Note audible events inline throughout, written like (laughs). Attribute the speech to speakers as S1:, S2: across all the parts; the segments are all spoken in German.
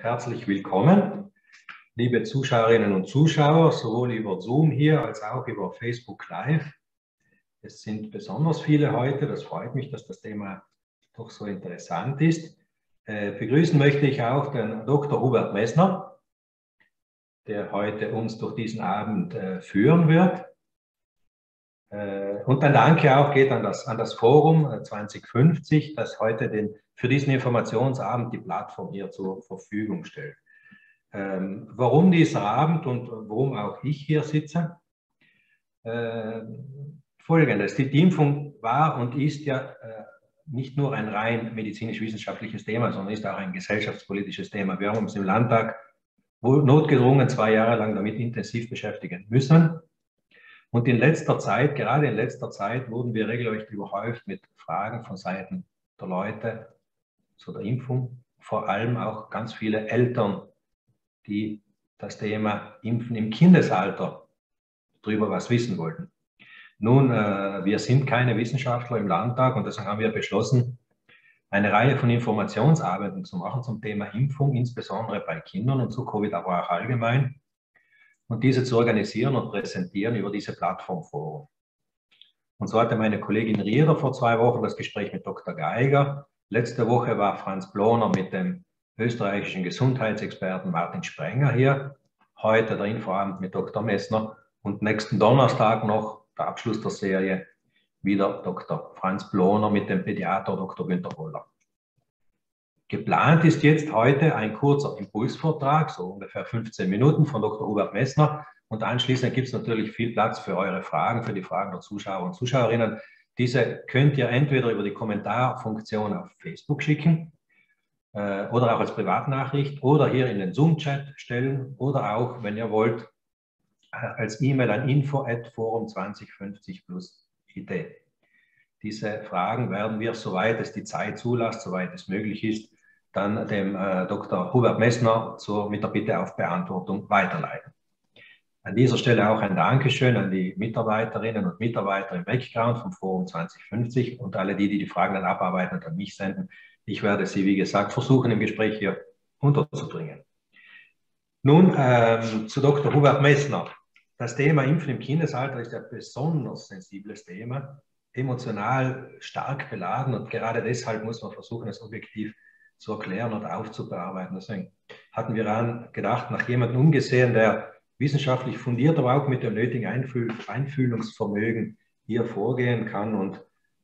S1: Herzlich willkommen, liebe Zuschauerinnen und Zuschauer, sowohl über Zoom hier als auch über Facebook Live. Es sind besonders viele heute, das freut mich, dass das Thema doch so interessant ist. Äh, begrüßen möchte ich auch den Dr. Hubert Messner, der heute uns durch diesen Abend äh, führen wird. Und ein Danke auch geht an das, an das Forum 2050, äh, das heute den, für diesen Informationsabend die Plattform hier zur Verfügung stellt. Ähm, warum dieser Abend und warum auch ich hier sitze? Äh, Folgendes, die Impfung war und ist ja äh, nicht nur ein rein medizinisch-wissenschaftliches Thema, sondern ist auch ein gesellschaftspolitisches Thema. Wir haben uns im Landtag notgedrungen zwei Jahre lang damit intensiv beschäftigen müssen. Und in letzter Zeit, gerade in letzter Zeit, wurden wir regelrecht überhäuft mit Fragen von Seiten der Leute zu der Impfung. Vor allem auch ganz viele Eltern, die das Thema Impfen im Kindesalter darüber was wissen wollten. Nun, äh, wir sind keine Wissenschaftler im Landtag und deshalb haben wir beschlossen, eine Reihe von Informationsarbeiten zu machen zum Thema Impfung, insbesondere bei Kindern und zu Covid, aber auch allgemein und diese zu organisieren und präsentieren über diese Plattformforum. Und so hatte meine Kollegin Rieder vor zwei Wochen das Gespräch mit Dr. Geiger. Letzte Woche war Franz Bloner mit dem österreichischen Gesundheitsexperten Martin Sprenger hier. Heute der Infoabend mit Dr. Messner und nächsten Donnerstag noch der Abschluss der Serie wieder Dr. Franz Bloner mit dem Pädiater Dr. Günter Woller. Geplant ist jetzt heute ein kurzer Impulsvortrag, so ungefähr 15 Minuten von Dr. Hubert Messner. Und anschließend gibt es natürlich viel Platz für eure Fragen, für die Fragen der Zuschauer und Zuschauerinnen. Diese könnt ihr entweder über die Kommentarfunktion auf Facebook schicken äh, oder auch als Privatnachricht oder hier in den Zoom-Chat stellen oder auch, wenn ihr wollt, äh, als E-Mail an info.forum 2050 plus IT. Diese Fragen werden wir, soweit es die Zeit zulässt, soweit es möglich ist, dann dem äh, Dr. Hubert Messner zur, mit der Bitte auf Beantwortung weiterleiten. An dieser Stelle auch ein Dankeschön an die Mitarbeiterinnen und Mitarbeiter im Background vom Forum 2050 und alle die, die die Fragen dann abarbeiten und an mich senden. Ich werde sie, wie gesagt, versuchen im Gespräch hier unterzubringen. Nun ähm, zu Dr. Hubert Messner. Das Thema Impfen im Kindesalter ist ein besonders sensibles Thema, emotional stark beladen und gerade deshalb muss man versuchen, es objektiv zu erklären oder aufzubearbeiten. Deswegen hatten wir an gedacht, nach jemandem umgesehen, der wissenschaftlich fundiert, aber auch mit dem nötigen Einfühl Einfühlungsvermögen hier vorgehen kann. Und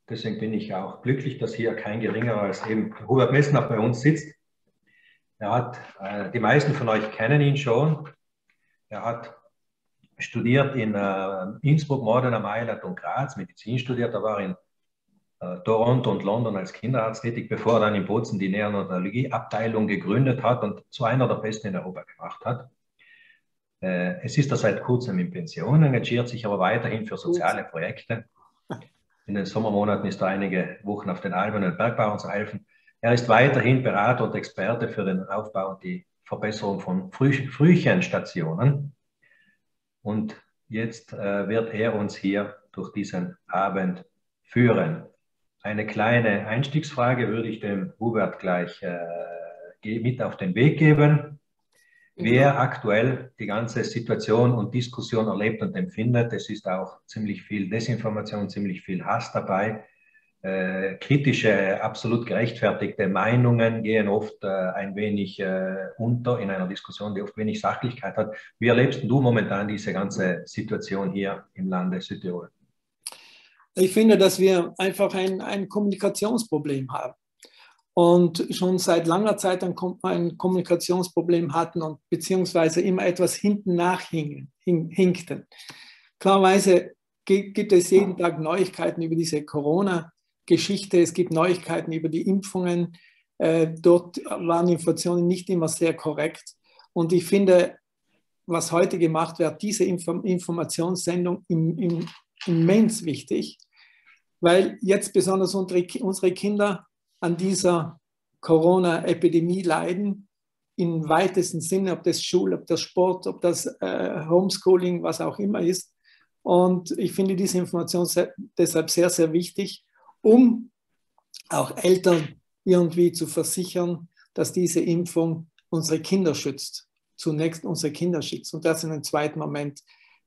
S1: deswegen bin ich auch glücklich, dass hier kein geringerer als eben Hubert Messner bei uns sitzt. Er hat, äh, die meisten von euch kennen ihn schon. Er hat studiert in äh, Innsbruck, Modena, Mailand und Graz, Medizin studiert. Er war in Toronto und London als Kinderarzt tätig, bevor er dann in Bozen die Neonatologieabteilung gegründet hat und zu einer der besten in Europa gemacht hat. Äh, es ist er seit kurzem in Pension, engagiert sich aber weiterhin für soziale Projekte. In den Sommermonaten ist er einige Wochen auf den Alpen und Bergbauern zu helfen. Er ist weiterhin Berater und Experte für den Aufbau und die Verbesserung von Früh Frühchenstationen. Und jetzt äh, wird er uns hier durch diesen Abend führen. Eine kleine Einstiegsfrage würde ich dem Hubert gleich äh, mit auf den Weg geben. Wer aktuell die ganze Situation und Diskussion erlebt und empfindet, es ist auch ziemlich viel Desinformation, ziemlich viel Hass dabei. Äh, kritische, absolut gerechtfertigte Meinungen gehen oft äh, ein wenig äh, unter in einer Diskussion, die oft wenig Sachlichkeit hat. Wie erlebst du momentan diese ganze Situation hier im Lande Südtirol?
S2: Ich finde, dass wir einfach ein, ein Kommunikationsproblem haben und schon seit langer Zeit ein, ein Kommunikationsproblem hatten und beziehungsweise immer etwas hinten nachhinkten. Klarerweise gibt es jeden Tag Neuigkeiten über diese Corona-Geschichte, es gibt Neuigkeiten über die Impfungen. Äh, dort waren Informationen nicht immer sehr korrekt. Und ich finde, was heute gemacht wird, diese Informationssendung im, im, immens wichtig weil jetzt besonders unsere Kinder an dieser Corona-Epidemie leiden, im weitesten Sinne, ob das Schule, ob das Sport, ob das äh, Homeschooling, was auch immer ist. Und ich finde diese Information sehr, deshalb sehr, sehr wichtig, um auch Eltern irgendwie zu versichern, dass diese Impfung unsere Kinder schützt. Zunächst unsere Kinder schützt und das in einem zweiten Moment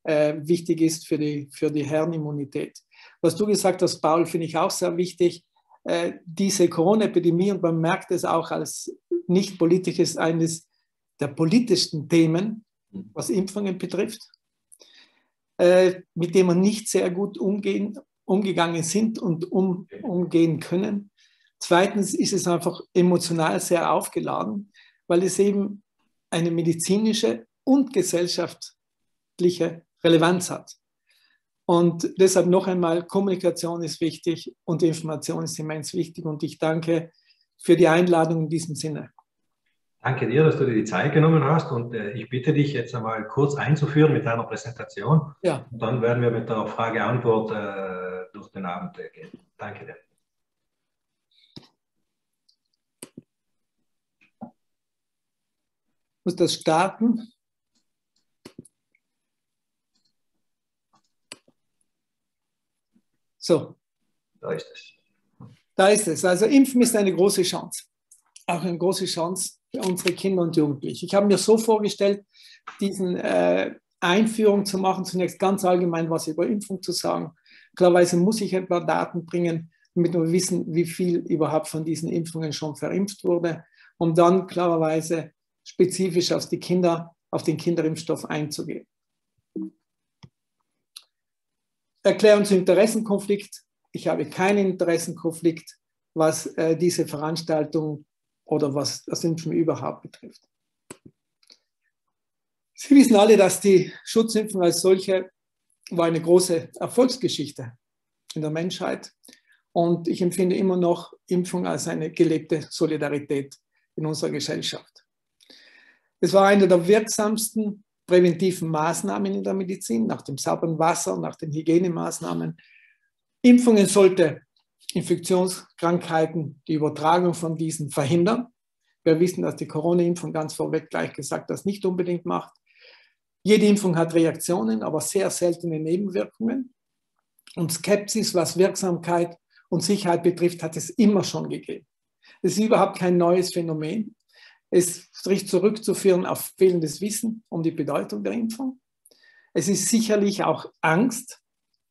S2: äh, wichtig ist für die, für die Herrenimmunität. Was du gesagt hast, Paul, finde ich auch sehr wichtig. Äh, diese Corona-Epidemie, und man merkt es auch als nicht politisch, ist eines der politischsten Themen, was Impfungen betrifft, äh, mit dem wir nicht sehr gut umgehen, umgegangen sind und um, umgehen können. Zweitens ist es einfach emotional sehr aufgeladen, weil es eben eine medizinische und gesellschaftliche Relevanz hat. Und deshalb noch einmal, Kommunikation ist wichtig und Information ist immens wichtig. Und ich danke für die Einladung in diesem Sinne.
S1: Danke dir, dass du dir die Zeit genommen hast und äh, ich bitte dich jetzt einmal kurz einzuführen mit deiner Präsentation. Ja. Und dann werden wir mit der Frage-Antwort äh, durch den Abend gehen. Danke dir.
S2: Muss das starten? So. Da ist es. Da ist es. Also Impfen ist eine große Chance. Auch eine große Chance für unsere Kinder und Jugendliche. Ich habe mir so vorgestellt, diesen äh, Einführung zu machen, zunächst ganz allgemein was über Impfung zu sagen. Klarweise muss ich ein paar Daten bringen, damit wir wissen, wie viel überhaupt von diesen Impfungen schon verimpft wurde, um dann klarerweise spezifisch auf die Kinder, auf den Kinderimpfstoff einzugehen. Erklärung zum Interessenkonflikt. Ich habe keinen Interessenkonflikt, was äh, diese Veranstaltung oder was das Impfen überhaupt betrifft. Sie wissen alle, dass die Schutzimpfung als solche war eine große Erfolgsgeschichte in der Menschheit. Und ich empfinde immer noch Impfung als eine gelebte Solidarität in unserer Gesellschaft. Es war eine der wirksamsten präventiven Maßnahmen in der Medizin, nach dem sauberen Wasser, nach den Hygienemaßnahmen. Impfungen sollte Infektionskrankheiten, die Übertragung von diesen verhindern. Wir wissen, dass die Corona-Impfung ganz vorweg gleich gesagt das nicht unbedingt macht. Jede Impfung hat Reaktionen, aber sehr seltene Nebenwirkungen. Und Skepsis, was Wirksamkeit und Sicherheit betrifft, hat es immer schon gegeben. Es ist überhaupt kein neues Phänomen. Es ist zurückzuführen auf fehlendes Wissen um die Bedeutung der Impfung. Es ist sicherlich auch Angst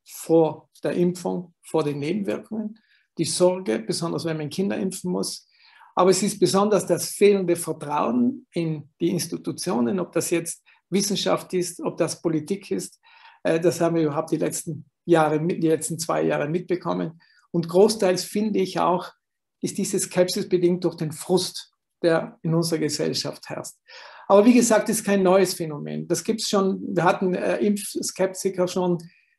S2: vor der Impfung, vor den Nebenwirkungen die Sorge, besonders wenn man Kinder impfen muss. Aber es ist besonders das fehlende Vertrauen in die Institutionen, ob das jetzt Wissenschaft ist, ob das Politik ist. Äh, das haben wir überhaupt die letzten Jahre, die letzten zwei Jahre mitbekommen. Und großteils finde ich auch, ist diese Skepsis bedingt durch den Frust, der in unserer Gesellschaft herrscht. Aber wie gesagt, ist kein neues Phänomen. Das gibt es schon, wir hatten äh, Impfskeptiker schon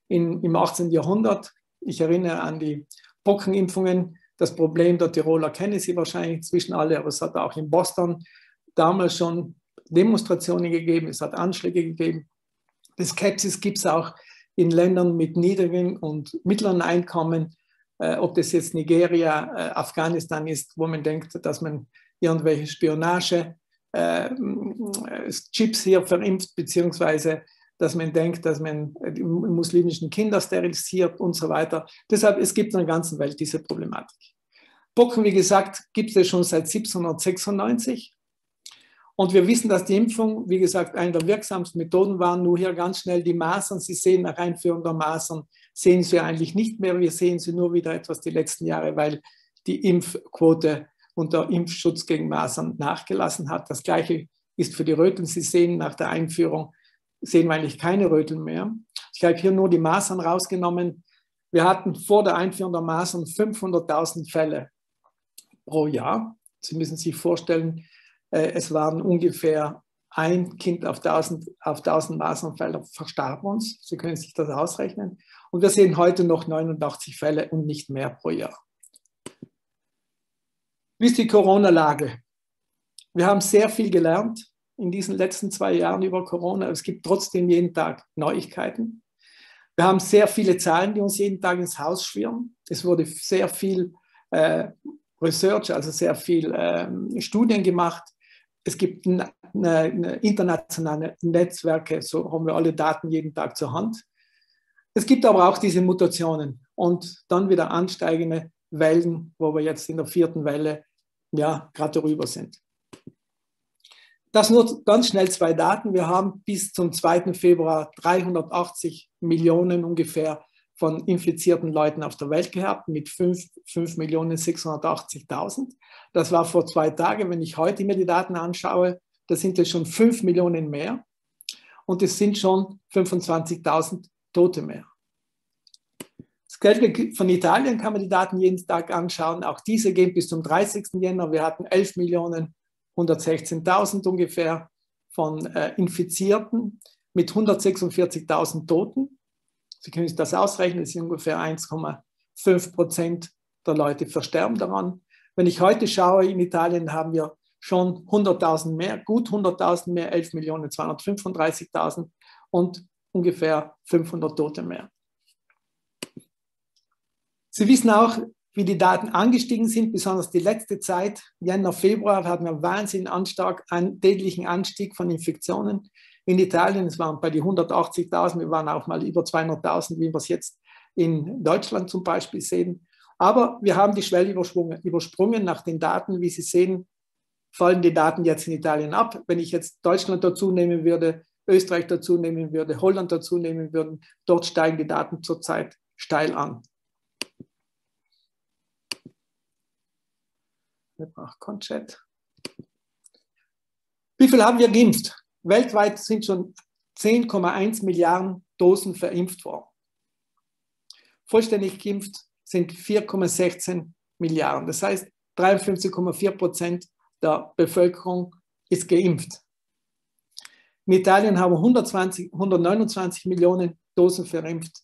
S2: in, im 18. Jahrhundert. Ich erinnere an die Pockenimpfungen. Das Problem der Tiroler kennen Sie wahrscheinlich inzwischen alle, aber es hat auch in Boston damals schon Demonstrationen gegeben, es hat Anschläge gegeben. Die Skepsis gibt es auch in Ländern mit niedrigen und mittleren Einkommen, äh, ob das jetzt Nigeria, äh, Afghanistan ist, wo man denkt, dass man irgendwelche Spionage, äh, Chips hier verimpft, beziehungsweise dass man denkt, dass man die muslimischen Kinder sterilisiert und so weiter. Deshalb, es gibt in der ganzen Welt diese Problematik. Pocken, wie gesagt, gibt es schon seit 1796. Und wir wissen, dass die Impfung, wie gesagt, eine der wirksamsten Methoden war. Nur hier ganz schnell die Masern. Sie sehen nach Einführung der Masern, sehen Sie eigentlich nicht mehr. Wir sehen sie nur wieder etwas die letzten Jahre, weil die Impfquote und der Impfschutz gegen Masern nachgelassen hat. Das Gleiche ist für die Röteln. Sie sehen nach der Einführung sehen wir eigentlich keine Röteln mehr. Ich habe hier nur die Masern rausgenommen. Wir hatten vor der Einführung der Masern 500.000 Fälle pro Jahr. Sie müssen sich vorstellen, äh, es waren ungefähr ein Kind auf 1000, auf 1000 Masernfälle verstarb uns. Sie können sich das ausrechnen. Und wir sehen heute noch 89 Fälle und nicht mehr pro Jahr. Wie ist die Corona-Lage? Wir haben sehr viel gelernt in diesen letzten zwei Jahren über Corona. Es gibt trotzdem jeden Tag Neuigkeiten. Wir haben sehr viele Zahlen, die uns jeden Tag ins Haus schwirren. Es wurde sehr viel äh, Research, also sehr viel äh, Studien gemacht. Es gibt eine, eine internationale Netzwerke, so haben wir alle Daten jeden Tag zur Hand. Es gibt aber auch diese Mutationen und dann wieder ansteigende Wellen, wo wir jetzt in der vierten Welle ja gerade darüber sind. Das nur ganz schnell zwei Daten. Wir haben bis zum 2. Februar 380 Millionen ungefähr von infizierten Leuten auf der Welt gehabt mit 5.680.000. Das war vor zwei Tagen. Wenn ich heute mir die Daten anschaue, da sind es schon 5 Millionen mehr und es sind schon 25.000 Tote mehr. Von Italien kann man die Daten jeden Tag anschauen. Auch diese gehen bis zum 30. Jänner. Wir hatten 11 Millionen 116.000 ungefähr von äh, Infizierten mit 146.000 Toten. Sie können sich das ausrechnen, es sind ungefähr 1,5 Prozent der Leute versterben daran. Wenn ich heute schaue, in Italien haben wir schon 100.000 mehr, gut 100.000 mehr, 11.235.000 und ungefähr 500 Tote mehr. Sie wissen auch, wie die Daten angestiegen sind, besonders die letzte Zeit. Jänner, Februar hatten wir einen wahnsinnig Anstieg, einen täglichen Anstieg von Infektionen in Italien. Es waren bei die 180.000, wir waren auch mal über 200.000, wie wir es jetzt in Deutschland zum Beispiel sehen. Aber wir haben die Schwelle übersprungen nach den Daten. Wie Sie sehen, fallen die Daten jetzt in Italien ab. Wenn ich jetzt Deutschland dazu nehmen würde, Österreich dazu nehmen würde, Holland dazu nehmen würde, dort steigen die Daten zurzeit steil an. Wie viel haben wir geimpft? Weltweit sind schon 10,1 Milliarden Dosen verimpft worden. Vollständig geimpft sind 4,16 Milliarden. Das heißt, 53,4 Prozent der Bevölkerung ist geimpft. In Italien haben wir 120, 129 Millionen Dosen verimpft.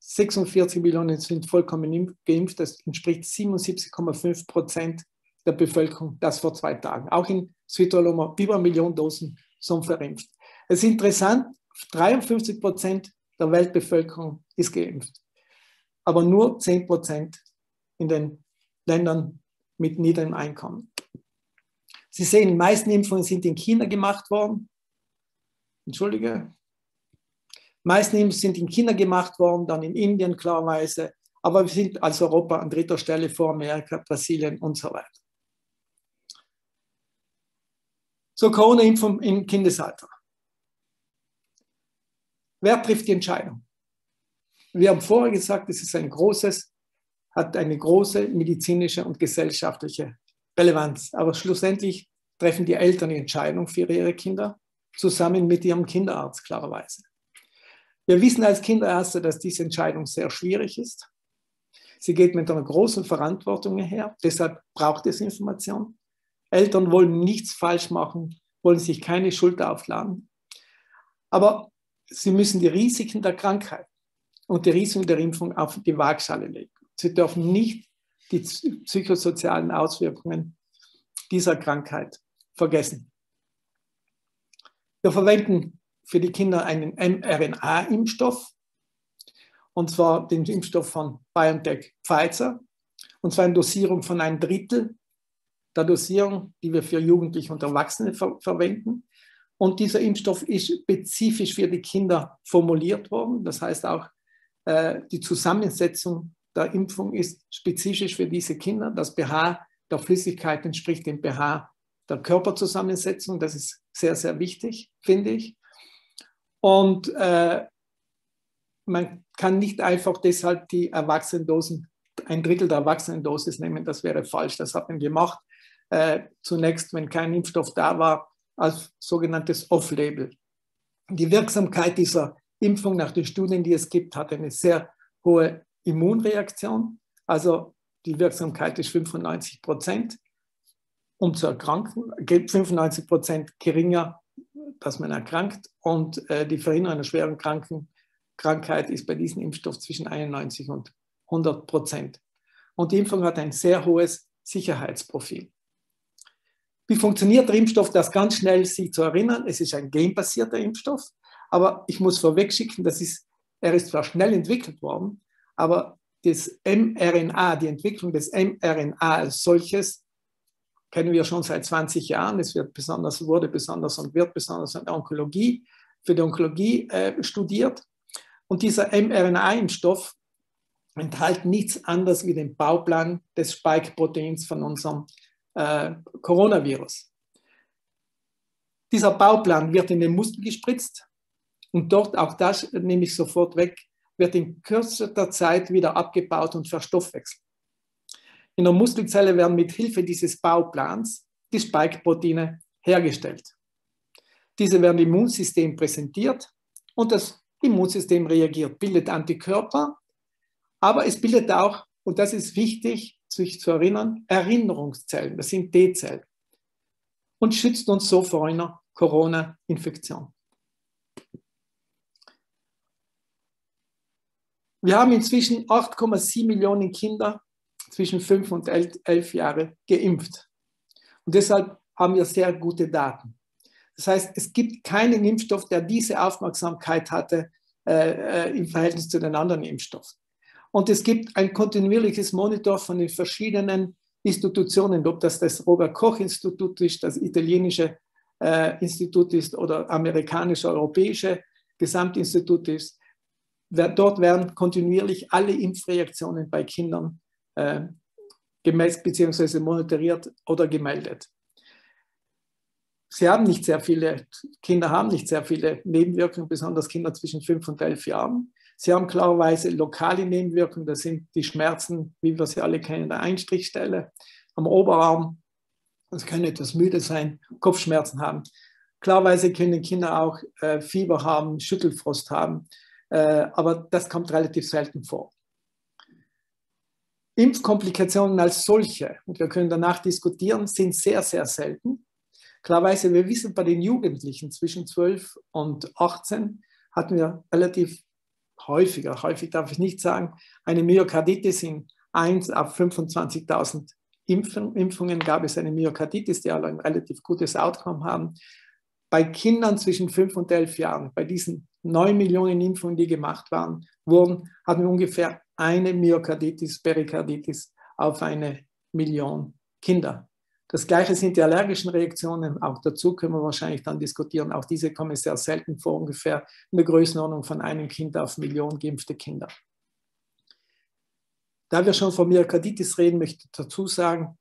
S2: 46 Millionen sind vollkommen geimpft. Das entspricht 77,5 Prozent der Bevölkerung. Das vor zwei Tagen. Auch in Südtirol haben wir über eine Million Dosen sind verimpft. Es ist interessant, 53 Prozent der Weltbevölkerung ist geimpft, aber nur 10 Prozent in den Ländern mit niedrigem Einkommen. Sie sehen, die meisten Impfungen sind in China gemacht worden. Entschuldige. Die meisten Impfungen sind in China gemacht worden, dann in Indien klarerweise. Aber wir sind als Europa an dritter Stelle vor Amerika, Brasilien und so weiter. Zur Corona-Impfung im Kindesalter. Wer trifft die Entscheidung? Wir haben vorher gesagt, es ist ein großes, hat eine große medizinische und gesellschaftliche Relevanz. Aber schlussendlich treffen die Eltern die Entscheidung für ihre Kinder zusammen mit ihrem Kinderarzt, klarerweise. Wir wissen als Kinderärzte, dass diese Entscheidung sehr schwierig ist. Sie geht mit einer großen Verantwortung her. Deshalb braucht es Information. Eltern wollen nichts falsch machen, wollen sich keine Schuld aufladen. Aber sie müssen die Risiken der Krankheit und die Risiken der Impfung auf die Waagschale legen. Sie dürfen nicht die psychosozialen Auswirkungen dieser Krankheit vergessen. Wir verwenden für die Kinder einen mRNA-Impfstoff, und zwar den Impfstoff von BioNTech Pfizer, und zwar in Dosierung von einem Drittel der Dosierung, die wir für Jugendliche und Erwachsene ver verwenden. Und dieser Impfstoff ist spezifisch für die Kinder formuliert worden. Das heißt auch, äh, die Zusammensetzung der Impfung ist spezifisch für diese Kinder. Das pH der Flüssigkeit entspricht dem pH der Körperzusammensetzung. Das ist sehr, sehr wichtig, finde ich. Und äh, man kann nicht einfach deshalb die Erwachsenendosen, ein Drittel der Erwachsenendosis nehmen. Das wäre falsch. Das hat man gemacht äh, zunächst, wenn kein Impfstoff da war, als sogenanntes Off-Label. Die Wirksamkeit dieser Impfung nach den Studien, die es gibt, hat eine sehr hohe Immunreaktion. Also die Wirksamkeit ist 95 Prozent. Um zu erkranken, geht 95 Prozent geringer, dass man erkrankt. Und äh, die Verhinderung einer schweren Kranken, Krankheit ist bei diesem Impfstoff zwischen 91 und 100 Prozent. Und die Impfung hat ein sehr hohes Sicherheitsprofil. Wie funktioniert der Impfstoff? Das ganz schnell sich zu erinnern. Es ist ein genbasierter Impfstoff, aber ich muss vorwegschicken, das ist, er ist zwar schnell entwickelt worden, aber das mRNA, die Entwicklung des mRNA als solches, kennen wir schon seit 20 Jahren. Es wird besonders, wurde besonders und wird besonders in der Onkologie, für die Onkologie äh, studiert. Und dieser mRNA-Impfstoff enthält nichts anderes wie den Bauplan des Spike-Proteins von unserem äh, Coronavirus. Dieser Bauplan wird in den Muskel gespritzt und dort, auch das nehme ich sofort weg, wird in kürzester Zeit wieder abgebaut und verstoffwechselt. In der Muskelzelle werden mit Hilfe dieses Bauplans die Spike-Proteine hergestellt. Diese werden im Immunsystem präsentiert und das Immunsystem reagiert, bildet Antikörper, aber es bildet auch, und das ist wichtig, sich zu erinnern, Erinnerungszellen, das sind T-Zellen und schützt uns so vor einer Corona-Infektion. Wir haben inzwischen 8,7 Millionen Kinder zwischen 5 und 11 Jahre geimpft. Und deshalb haben wir sehr gute Daten. Das heißt, es gibt keinen Impfstoff, der diese Aufmerksamkeit hatte äh, äh, im Verhältnis zu den anderen Impfstoffen. Und es gibt ein kontinuierliches Monitor von den verschiedenen Institutionen, ob das das Robert Koch Institut ist, das italienische äh, Institut ist oder amerikanische, europäische Gesamtinstitut ist. Dort werden kontinuierlich alle Impfreaktionen bei Kindern äh, gemessen bzw. monitoriert oder gemeldet. Sie haben nicht sehr viele, Kinder haben nicht sehr viele Nebenwirkungen, besonders Kinder zwischen 5 und 11 Jahren. Sie haben klarerweise lokale Nebenwirkungen, das sind die Schmerzen, wie wir sie alle kennen, der Einstrichstelle am Oberarm. Es können etwas müde sein, Kopfschmerzen haben. Klarerweise können Kinder auch äh, Fieber haben, Schüttelfrost haben, äh, aber das kommt relativ selten vor. Impfkomplikationen als solche, und wir können danach diskutieren, sind sehr, sehr selten. Klarerweise, wir wissen, bei den Jugendlichen zwischen 12 und 18 hatten wir relativ häufiger, häufig darf ich nicht sagen, eine Myokarditis in 1 auf 25.000 Impfungen gab es eine Myokarditis, die alle ein relativ gutes Outcome haben. Bei Kindern zwischen 5 und 11 Jahren, bei diesen 9 Millionen Impfungen, die gemacht waren, wurden, hatten wir ungefähr eine Myokarditis, Perikarditis auf eine Million Kinder. Das gleiche sind die allergischen Reaktionen. Auch dazu können wir wahrscheinlich dann diskutieren. Auch diese kommen sehr selten vor, ungefähr in der Größenordnung von einem Kind auf Millionen geimpfte Kinder. Da wir schon von Myokarditis reden, möchte ich dazu sagen,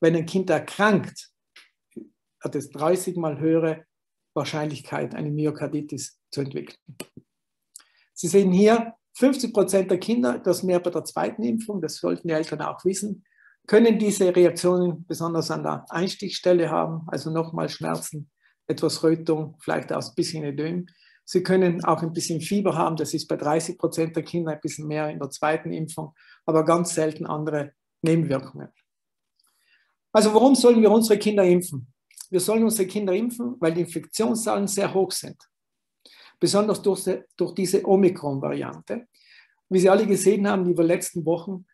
S2: wenn ein Kind erkrankt, hat es 30 mal höhere Wahrscheinlichkeit, eine Myokarditis zu entwickeln. Sie sehen hier, 50 Prozent der Kinder, das mehr bei der zweiten Impfung, das sollten die Eltern auch wissen, können diese Reaktionen besonders an der Einstichstelle haben, also nochmal Schmerzen, etwas Rötung, vielleicht auch ein bisschen Ödem. Sie können auch ein bisschen Fieber haben, das ist bei 30 Prozent der Kinder ein bisschen mehr in der zweiten Impfung, aber ganz selten andere Nebenwirkungen. Also warum sollen wir unsere Kinder impfen? Wir sollen unsere Kinder impfen, weil die Infektionszahlen sehr hoch sind. Besonders durch, durch diese Omikron-Variante. Wie Sie alle gesehen haben, über die letzten Wochen,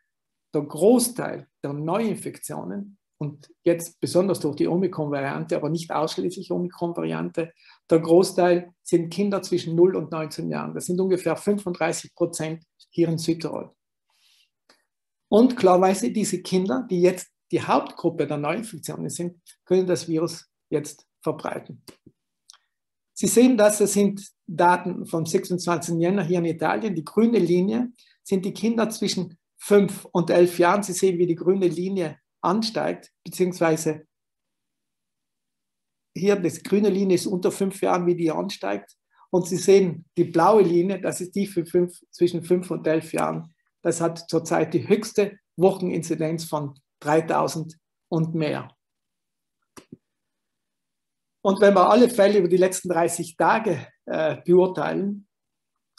S2: der Großteil der Neuinfektionen und jetzt besonders durch die Omikron-Variante, aber nicht ausschließlich Omikron-Variante, der Großteil sind Kinder zwischen 0 und 19 Jahren. Das sind ungefähr 35 Prozent hier in Südtirol. Und klarweise diese Kinder, die jetzt die Hauptgruppe der Neuinfektionen sind, können das Virus jetzt verbreiten. Sie sehen das, das sind Daten vom 26. Jänner hier in Italien. Die grüne Linie sind die Kinder zwischen 5 und 11 Jahren. Sie sehen, wie die grüne Linie ansteigt, beziehungsweise hier, die grüne Linie ist unter 5 Jahren, wie die ansteigt. Und Sie sehen die blaue Linie, das ist die für fünf, zwischen 5 und 11 Jahren. Das hat zurzeit die höchste Wocheninzidenz von 3000 und mehr. Und wenn wir alle Fälle über die letzten 30 Tage äh, beurteilen,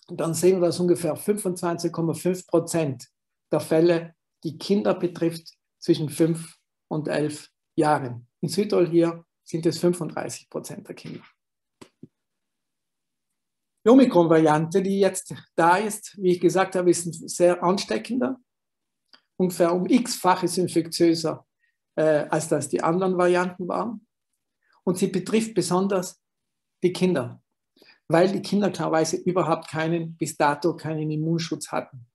S2: dann sehen wir, dass ungefähr 25,5 Prozent der Fälle die Kinder betrifft zwischen 5 und 11 Jahren. In Südtirol hier sind es 35 Prozent der Kinder. Die Omikron-Variante, die jetzt da ist, wie ich gesagt habe, ist sehr ansteckender, ungefähr um x-faches infektiöser, äh, als das die anderen Varianten waren. Und sie betrifft besonders die Kinder, weil die Kinder klarerweise überhaupt keinen, bis dato keinen Immunschutz hatten.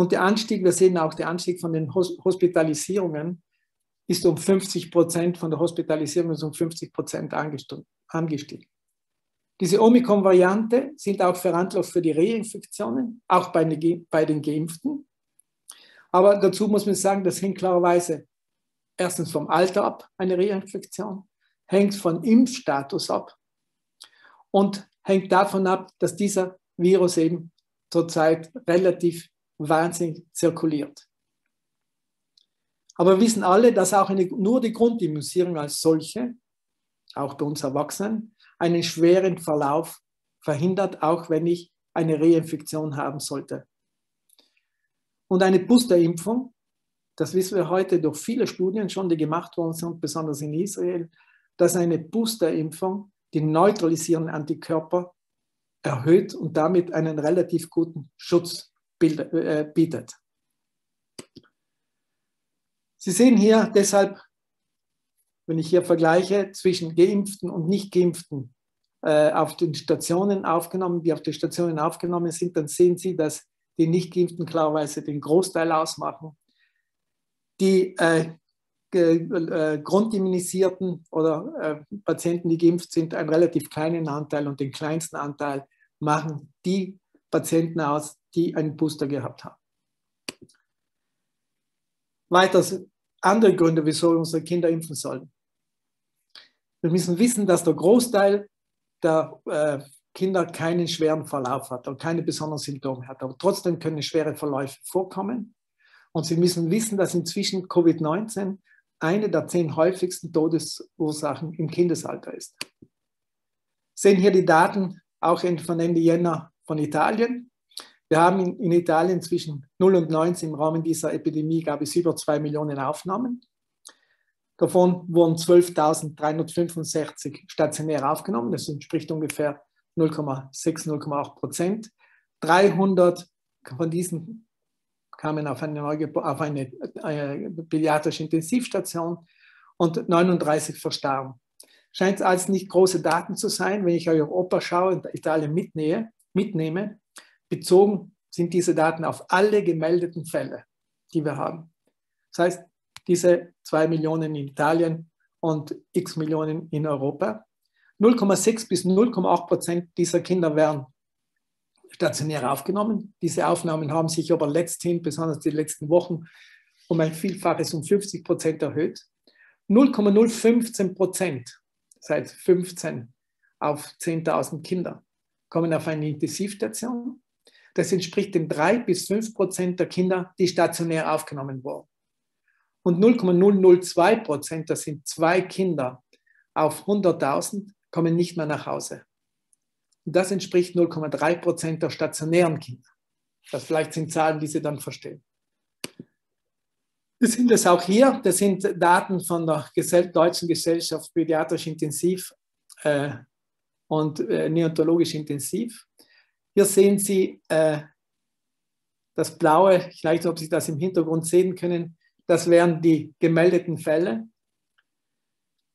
S2: Und der Anstieg, wir sehen auch, der Anstieg von den Hospitalisierungen ist um 50 Prozent, von der Hospitalisierung ist um 50 Prozent angestiegen. Diese Omikron-Variante sind auch verantwortlich für die Reinfektionen, auch bei den, Geimpften. Aber dazu muss man sagen, das hängt klarerweise erstens vom Alter ab, eine Reinfektion, hängt von Impfstatus ab und hängt davon ab, dass dieser Virus eben zurzeit relativ wahnsinnig zirkuliert. Aber wir wissen alle, dass auch eine, nur die Grundimmunisierung als solche, auch bei uns Erwachsenen, einen schweren Verlauf verhindert, auch wenn ich eine Reinfektion haben sollte. Und eine Boosterimpfung, das wissen wir heute durch viele Studien schon, die gemacht worden sind, besonders in Israel, dass eine Boosterimpfung die neutralisierenden Antikörper erhöht und damit einen relativ guten Schutz bietet. Sie sehen hier deshalb, wenn ich hier vergleiche zwischen Geimpften und Nicht-Geimpften äh, auf den Stationen aufgenommen, die auf den Stationen aufgenommen sind, dann sehen Sie, dass die Nicht-Geimpften klarerweise den Großteil ausmachen. Die äh, äh, Grundimmunisierten oder äh, Patienten, die geimpft sind, einen relativ kleinen Anteil und den kleinsten Anteil machen die Patienten aus, die einen Booster gehabt haben. Weiters andere Gründe, wieso wir unsere Kinder impfen sollen. Wir müssen wissen, dass der Großteil der äh, Kinder keinen schweren Verlauf hat und keine besonderen Symptome hat. Aber trotzdem können schwere Verläufe vorkommen. Und Sie müssen wissen, dass inzwischen Covid-19 eine der zehn häufigsten Todesursachen im Kindesalter ist. Sehen hier die Daten auch von Ende Jänner von Italien. Wir haben in, in Italien zwischen 0 und 19 im Rahmen dieser Epidemie gab es über 2 Millionen Aufnahmen. Davon wurden 12.365 stationär aufgenommen. Das entspricht ungefähr 0,6, 0,8 Prozent. 300 von diesen kamen auf eine, auf eine, eine äh, pädiatrische Intensivstation und 39 verstarben. Scheint als nicht große Daten zu sein, wenn ich Europa schaue und Italien mitnehme, mitnehme Bezogen sind diese Daten auf alle gemeldeten Fälle, die wir haben. Das heißt, diese zwei Millionen in Italien und x Millionen in Europa. 0,6 bis 0,8 Prozent dieser Kinder werden stationär aufgenommen. Diese Aufnahmen haben sich aber letzthin, besonders die letzten Wochen, um ein Vielfaches um 50 Prozent erhöht. 0,015 Prozent, das heißt 15 auf 10.000 Kinder, kommen auf eine Intensivstation das entspricht den drei bis fünf Prozent der Kinder, die stationär aufgenommen wurden. Und 0,002 Prozent, das sind zwei Kinder auf 100.000, kommen nicht mehr nach Hause. Und das entspricht 0,3 Prozent der stationären Kinder. Das vielleicht sind Zahlen, die Sie dann verstehen. Das sind es auch hier. Das sind Daten von der Deutschen Gesellschaft Pädiatrisch Intensiv äh, und äh, Neontologisch Intensiv. Hier sehen Sie äh, das Blaue, ich weiß nicht, ob Sie das im Hintergrund sehen können, das wären die gemeldeten Fälle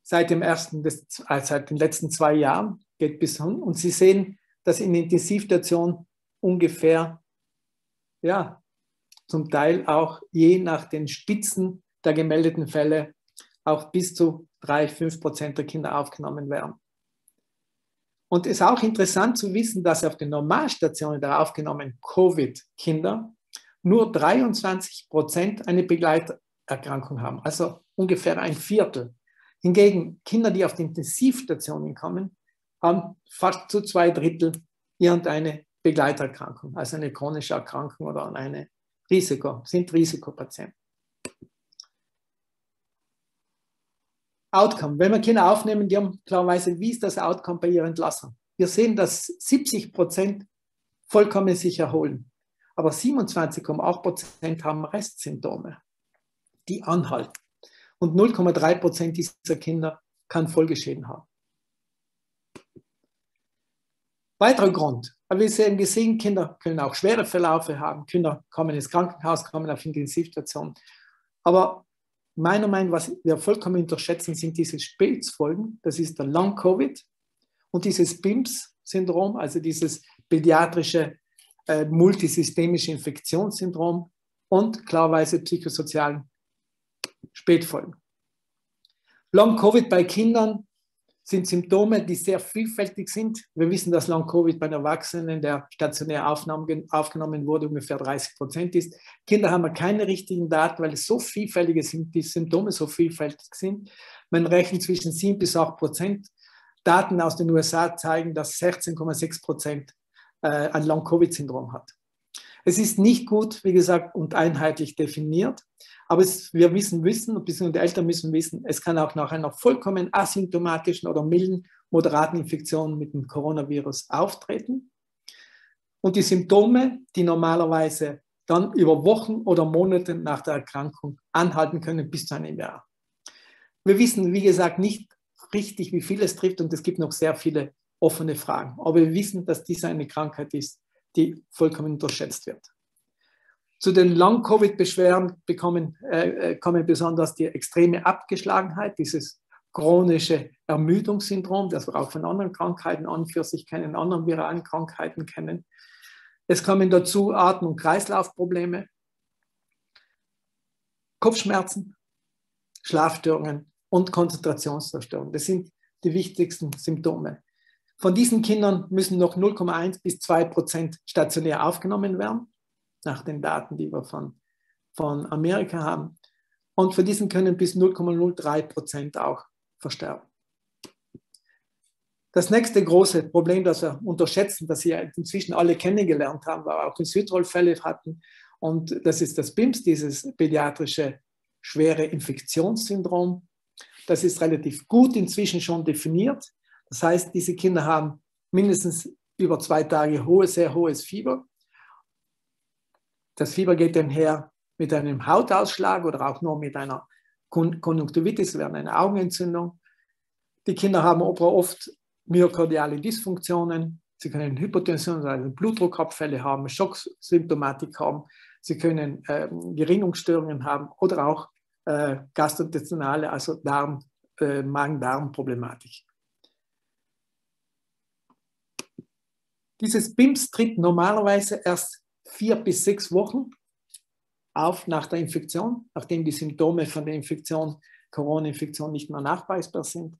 S2: seit, dem ersten, des, äh, seit den letzten zwei Jahren, geht bis hin. Und Sie sehen, dass in Intensivstationen ungefähr, ja, zum Teil auch je nach den Spitzen der gemeldeten Fälle auch bis zu drei, fünf Prozent der Kinder aufgenommen werden. Und es ist auch interessant zu wissen, dass auf den Normalstationen der aufgenommenen Covid-Kinder nur 23 Prozent eine Begleiterkrankung haben, also ungefähr ein Viertel. Hingegen Kinder, die auf die Intensivstationen kommen, haben fast zu zwei Drittel irgendeine Begleiterkrankung, also eine chronische Erkrankung oder eine Risiko, sind Risikopatienten. Outcome. Wenn wir Kinder aufnehmen, die haben klarerweise, wie ist das Outcome bei ihrer Entlassung? Wir sehen, dass 70 Prozent vollkommen sich erholen. Aber 27,8 Prozent haben Restsymptome, die anhalten. Und 0,3 Prozent dieser Kinder kann Folgeschäden haben. Weiterer Grund. Wir sehen gesehen, Kinder können auch schwere Verläufe haben. Kinder kommen ins Krankenhaus, kommen auf Intensivstation. Aber meiner Meinung nach, was wir vollkommen unterschätzen, sind diese Spätsfolgen. Das ist der Long-Covid und dieses BIMS-Syndrom, also dieses pädiatrische äh, multisystemische Infektionssyndrom und klarweise psychosozialen Spätfolgen. Long-Covid bei Kindern sind Symptome, die sehr vielfältig sind. Wir wissen, dass Long-Covid bei Erwachsenen, der stationär aufgenommen wurde, ungefähr 30 Prozent ist. Kinder haben keine richtigen Daten, weil es so vielfältige sind, die Symptome so vielfältig sind. Man rechnet zwischen 7 bis 8 Prozent. Daten aus den USA zeigen, dass 16,6 Prozent äh, ein Long-Covid-Syndrom hat. Es ist nicht gut, wie gesagt, und einheitlich definiert. Aber es, wir wissen, wissen, beziehungsweise die Eltern müssen wissen, es kann auch nach einer vollkommen asymptomatischen oder milden, moderaten Infektion mit dem Coronavirus auftreten. Und die Symptome, die normalerweise dann über Wochen oder Monate nach der Erkrankung anhalten können bis zu einem Jahr. Wir wissen, wie gesagt, nicht richtig, wie viel es trifft und es gibt noch sehr viele offene Fragen. Aber wir wissen, dass dies eine Krankheit ist, die vollkommen unterschätzt wird. Zu den Long-Covid-Beschwerden äh, äh, kommen besonders die extreme Abgeschlagenheit, dieses chronische Ermüdungssyndrom, das wir auch von anderen Krankheiten an für sich kennen, anderen viralen Krankheiten kennen. Es kommen dazu Atem- und Kreislaufprobleme, Kopfschmerzen, Schlafstörungen und Konzentrationszerstörungen. Das sind die wichtigsten Symptome. Von diesen Kindern müssen noch 0,1 bis 2 Prozent stationär aufgenommen werden nach den Daten, die wir von, von Amerika haben. Und von diesen können bis 0,03 Prozent auch versterben. Das nächste große Problem, das wir unterschätzen, das Sie inzwischen alle kennengelernt haben, war auch in Südtirol Fälle hatten, und das ist das BIMS, dieses pädiatrische schwere Infektionssyndrom. Das ist relativ gut inzwischen schon definiert. Das heißt, diese Kinder haben mindestens über zwei Tage hohes, sehr hohes Fieber. Das Fieber geht dann her mit einem Hautausschlag oder auch nur mit einer Konjunktivitis, während eine Augenentzündung. Die Kinder haben oft myokardiale Dysfunktionen. Sie können Hypotension, also Blutdruckabfälle haben, Schocksymptomatik haben. Sie können äh, Gerinnungsstörungen haben oder auch äh, gastrointestinale, also Darm, äh, Magen-Darm-Problematik. Dieses BIMS tritt normalerweise erst vier bis sechs Wochen auf nach der Infektion, nachdem die Symptome von der Infektion, Corona-Infektion nicht mehr nachweisbar sind.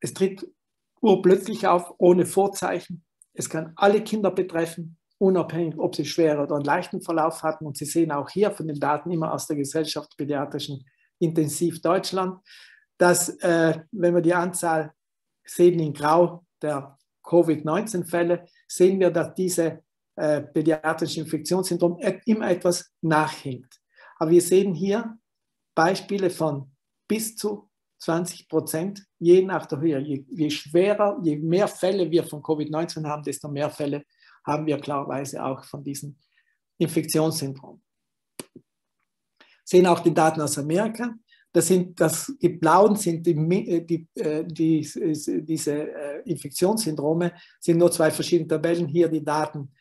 S2: Es tritt urplötzlich auf, ohne Vorzeichen. Es kann alle Kinder betreffen, unabhängig, ob sie schweren oder einen leichten Verlauf hatten. Und Sie sehen auch hier von den Daten immer aus der Gesellschaft Pädiatrischen Intensiv Deutschland, dass, äh, wenn wir die Anzahl sehen in Grau der Covid-19-Fälle, sehen wir, dass diese äh, pädiatrische Infektionssyndrom immer etwas nachhinkt. Aber wir sehen hier Beispiele von bis zu 20 Prozent, je nach der Höhe. Je, je schwerer, je mehr Fälle wir von Covid-19 haben, desto mehr Fälle haben wir klarerweise auch von diesem Infektionssyndrom. Sehen auch die Daten aus Amerika. Das sind, das, die blauen sind die, äh, die, äh, die, diese äh, Infektionssyndrome, sind nur zwei verschiedene Tabellen. Hier die Daten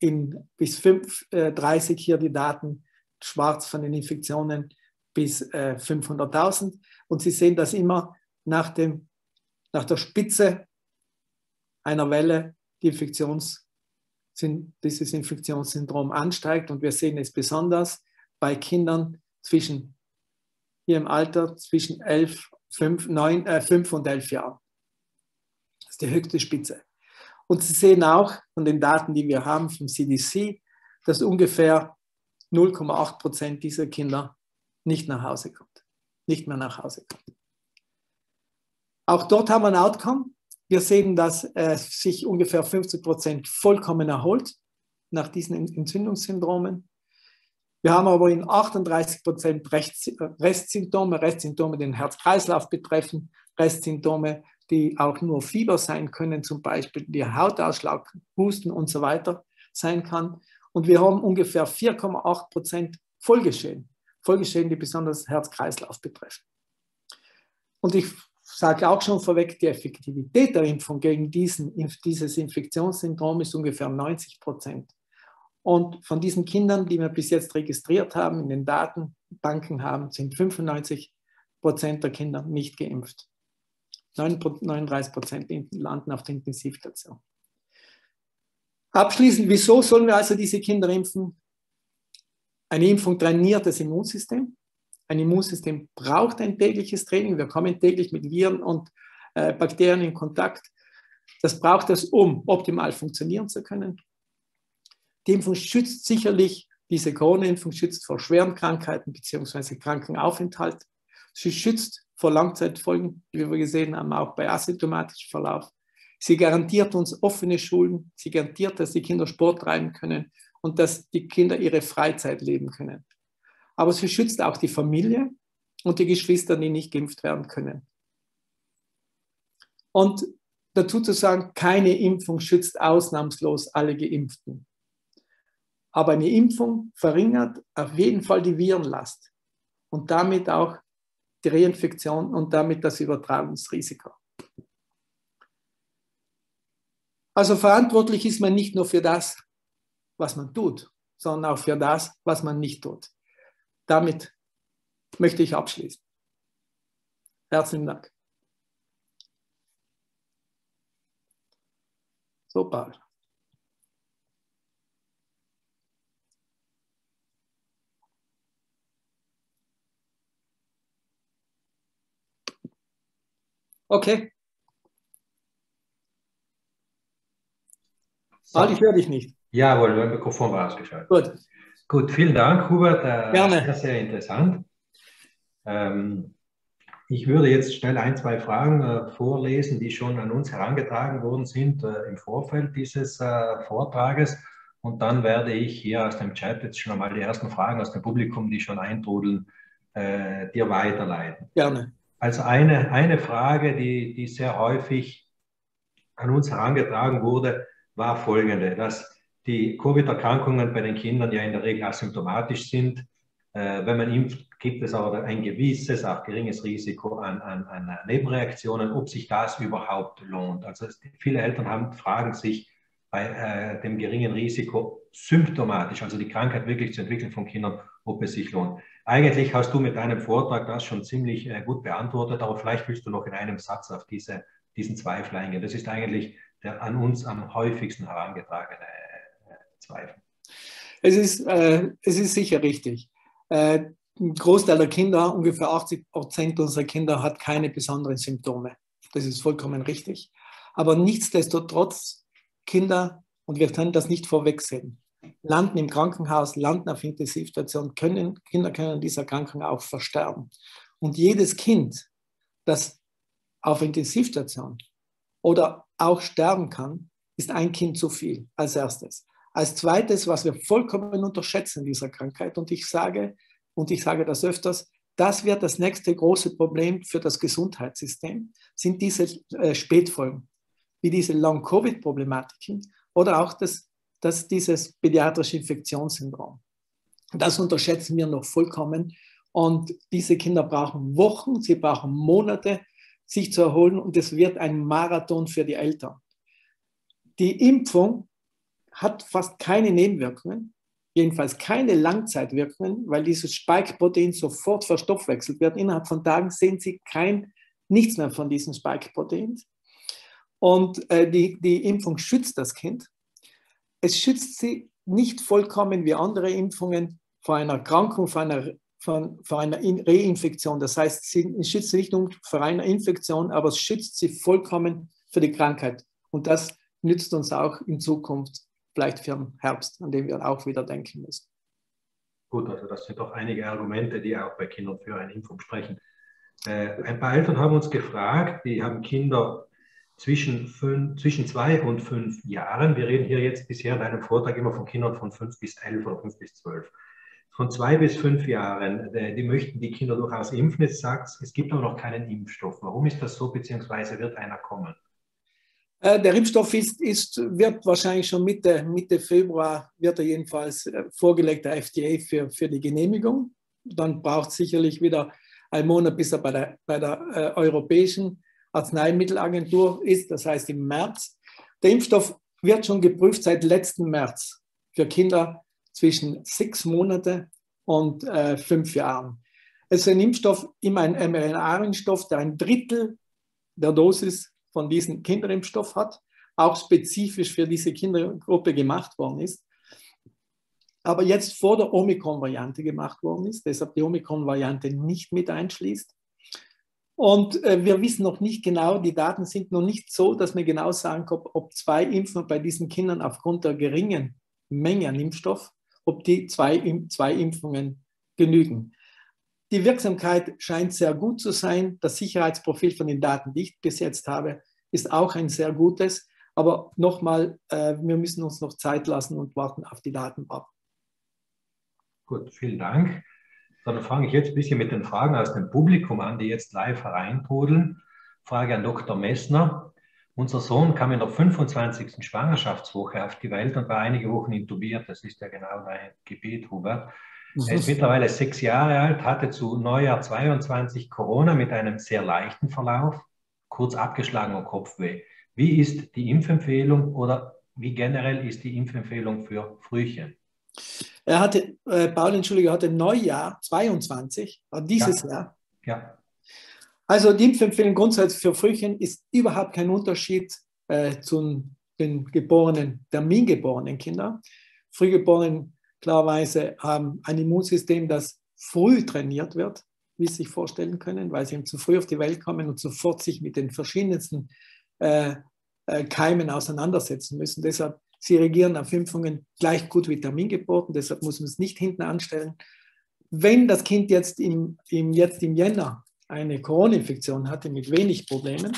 S2: in bis 5, 30, hier die Daten schwarz von den Infektionen bis 500.000. Und Sie sehen, dass immer nach, dem, nach der Spitze einer Welle die Infektions, dieses Infektionssyndrom ansteigt. Und wir sehen es besonders bei Kindern zwischen hier im Alter zwischen 11, 5, 9, äh, 5 und 11 Jahren. Das ist die höchste Spitze. Und Sie sehen auch von den Daten, die wir haben vom CDC, dass ungefähr 0,8 Prozent dieser Kinder nicht nach Hause kommt, nicht mehr nach Hause kommt. Auch dort haben wir ein Outcome. Wir sehen, dass äh, sich ungefähr 50 Prozent vollkommen erholt nach diesen Entzündungssyndromen. Wir haben aber in 38 Prozent Restsymptome, Restsymptome, die den Herz-Kreislauf betreffen, Restsymptome, die auch nur Fieber sein können, zum Beispiel die Hautausschlag, Husten und so weiter sein kann. Und wir haben ungefähr 4,8 Prozent Folgeschäden, Folgeschäden, die besonders Herz-Kreislauf betreffen. Und ich sage auch schon vorweg, die Effektivität der Impfung gegen diesen, dieses Infektionssyndrom ist ungefähr 90 Prozent. Und von diesen Kindern, die wir bis jetzt registriert haben, in den Datenbanken haben, sind 95 Prozent der Kinder nicht geimpft. 39 Prozent landen auf der Intensivstation. Abschließend, wieso sollen wir also diese Kinder impfen? Eine Impfung trainiert das Immunsystem. Ein Immunsystem braucht ein tägliches Training. Wir kommen täglich mit Viren und äh, Bakterien in Kontakt. Das braucht es, um optimal funktionieren zu können. Die Impfung schützt sicherlich, diese Corona-Impfung schützt vor schweren Krankheiten bzw. Krankenaufenthalt. Sie schützt vor Langzeitfolgen, wie wir gesehen haben, auch bei asymptomatischem Verlauf. Sie garantiert uns offene Schulen. Sie garantiert, dass die Kinder Sport treiben können und dass die Kinder ihre Freizeit leben können. Aber sie schützt auch die Familie und die Geschwister, die nicht geimpft werden können. Und dazu zu sagen, keine Impfung schützt ausnahmslos alle Geimpften. Aber eine Impfung verringert auf jeden Fall die Virenlast und damit auch die Reinfektion und damit das Übertragungsrisiko. Also verantwortlich ist man nicht nur für das, was man tut, sondern auch für das, was man nicht tut. Damit möchte ich abschließen. Herzlichen Dank. So, Paul. Okay. Paul, ich höre dich nicht.
S1: Jawohl, mein Mikrofon war ausgeschaltet.
S2: Gut.
S1: Gut, vielen Dank, Hubert.
S2: Äh, Gerne.
S1: Sehr, sehr interessant. Ähm, ich würde jetzt schnell ein, zwei Fragen äh, vorlesen, die schon an uns herangetragen worden sind äh, im Vorfeld dieses äh, Vortrages. Und dann werde ich hier aus dem Chat jetzt schon einmal die ersten Fragen aus dem Publikum, die schon eintrudeln, äh, dir weiterleiten.
S2: Gerne.
S1: Also eine, eine Frage, die, die sehr häufig an uns herangetragen wurde, war folgende, dass die Covid-Erkrankungen bei den Kindern ja in der Regel asymptomatisch sind. Äh, wenn man impft, gibt es aber ein gewisses, auch geringes Risiko an, an, an Nebenreaktionen, ob sich das überhaupt lohnt. Also viele Eltern haben, fragen sich bei äh, dem geringen Risiko symptomatisch, also die Krankheit wirklich zu entwickeln von Kindern, ob es sich lohnt. Eigentlich hast du mit deinem Vortrag das schon ziemlich äh, gut beantwortet, aber vielleicht willst du noch in einem Satz auf diese, diesen Zweifel eingehen. Das ist eigentlich der an uns am häufigsten herangetragene Zweifel.
S2: Es ist, äh, es ist sicher richtig. Äh, ein Großteil der Kinder, ungefähr 80 Prozent unserer Kinder, hat keine besonderen Symptome. Das ist vollkommen richtig. Aber nichtsdestotrotz, Kinder, und wir können das nicht vorwegsehen, landen im Krankenhaus, landen auf Intensivstation, können, Kinder können an dieser Erkrankung auch versterben. Und jedes Kind, das auf Intensivstation oder auch sterben kann, ist ein Kind zu viel als erstes. Als zweites, was wir vollkommen unterschätzen in dieser Krankheit, und ich sage, und ich sage das öfters, das wird das nächste große Problem für das Gesundheitssystem, sind diese äh, Spätfolgen, wie diese Long-Covid-Problematiken oder auch das, das, dieses pädiatrische Infektionssyndrom. Das unterschätzen wir noch vollkommen. Und diese Kinder brauchen Wochen, sie brauchen Monate, sich zu erholen. Und es wird ein Marathon für die Eltern. Die Impfung hat fast keine Nebenwirkungen, jedenfalls keine Langzeitwirkungen, weil dieses Spike-Protein sofort verstoffwechselt wird. Innerhalb von Tagen sehen Sie kein, nichts mehr von diesen Spike-Proteins. Und äh, die, die Impfung schützt das Kind. Es schützt sie nicht vollkommen wie andere Impfungen vor einer Erkrankung, vor einer, vor, vor einer Reinfektion. Das heißt, sie schützt nicht nur vor einer Infektion, aber es schützt sie vollkommen für die Krankheit. Und das nützt uns auch in Zukunft vielleicht für den Herbst, an dem wir auch wieder denken müssen.
S1: Gut, also das sind doch einige Argumente, die auch bei Kindern für eine Impfung sprechen. Äh, ein paar Eltern haben uns gefragt, die haben Kinder zwischen, fünf, zwischen zwei und fünf Jahren. Wir reden hier jetzt bisher in einem Vortrag immer von Kindern von fünf bis elf oder fünf bis zwölf. Von zwei bis fünf Jahren, äh, die möchten die Kinder durchaus impfen. Jetzt sagt es gibt aber noch keinen Impfstoff. Warum ist das so, beziehungsweise wird einer kommen?
S2: Äh, der Impfstoff ist, ist, wird wahrscheinlich schon Mitte, Mitte Februar, wird er jedenfalls äh, vorgelegt der FDA für, für die Genehmigung. Dann braucht es sicherlich wieder einen Monat, bis er bei der, bei der äh, Europäischen Arzneimittelagentur ist, das heißt im März. Der Impfstoff wird schon geprüft seit letzten März für Kinder zwischen sechs Monate und äh, fünf Jahren. Es ist ein Impfstoff, immer ein mRNA-Impfstoff, der ein Drittel der Dosis von diesem Kinderimpfstoff hat, auch spezifisch für diese Kindergruppe gemacht worden ist, aber jetzt vor der Omikron-Variante gemacht worden ist, deshalb die Omikron-Variante nicht mit einschließt. Und äh, wir wissen noch nicht genau, die Daten sind noch nicht so, dass wir genau sagen können, ob zwei Impfungen bei diesen Kindern aufgrund der geringen Menge an Impfstoff, ob die zwei, zwei Impfungen genügen. Die Wirksamkeit scheint sehr gut zu sein. Das Sicherheitsprofil von den Daten, die ich bis jetzt habe, ist auch ein sehr gutes. Aber nochmal, äh, wir müssen uns noch Zeit lassen und warten auf die Daten ab.
S1: Gut, vielen Dank. Dann fange ich jetzt ein bisschen mit den Fragen aus dem Publikum an, die jetzt live hereinpudeln. Frage an Dr. Messner. Unser Sohn kam in der 25. Schwangerschaftswoche auf die Welt und war einige Wochen intubiert. Das ist ja genau dein Gebiet, Hubert. Er ist mittlerweile sechs Jahre alt, hatte zu Neujahr 22 Corona mit einem sehr leichten Verlauf, kurz abgeschlagener Kopfweh. Wie ist die Impfempfehlung oder wie generell ist die Impfempfehlung für Frühchen?
S2: Er hatte, äh, Paul, entschuldige, hatte Neujahr 22, dieses
S1: ja.
S2: Jahr.
S1: Ja.
S2: Also die Impfempfehlung grundsätzlich für Frühchen ist überhaupt kein Unterschied äh, zu den geborenen, termingeborenen Kindern. Frühgeborenen klarerweise haben ein Immunsystem, das früh trainiert wird, wie Sie sich vorstellen können, weil sie eben zu früh auf die Welt kommen und sofort sich mit den verschiedensten äh, äh, Keimen auseinandersetzen müssen. Deshalb, sie reagieren auf Impfungen gleich gut wie Termingeburten, deshalb muss man es nicht hinten anstellen. Wenn das Kind jetzt im, im, jetzt im Jänner eine Corona-Infektion hatte mit wenig Problemen,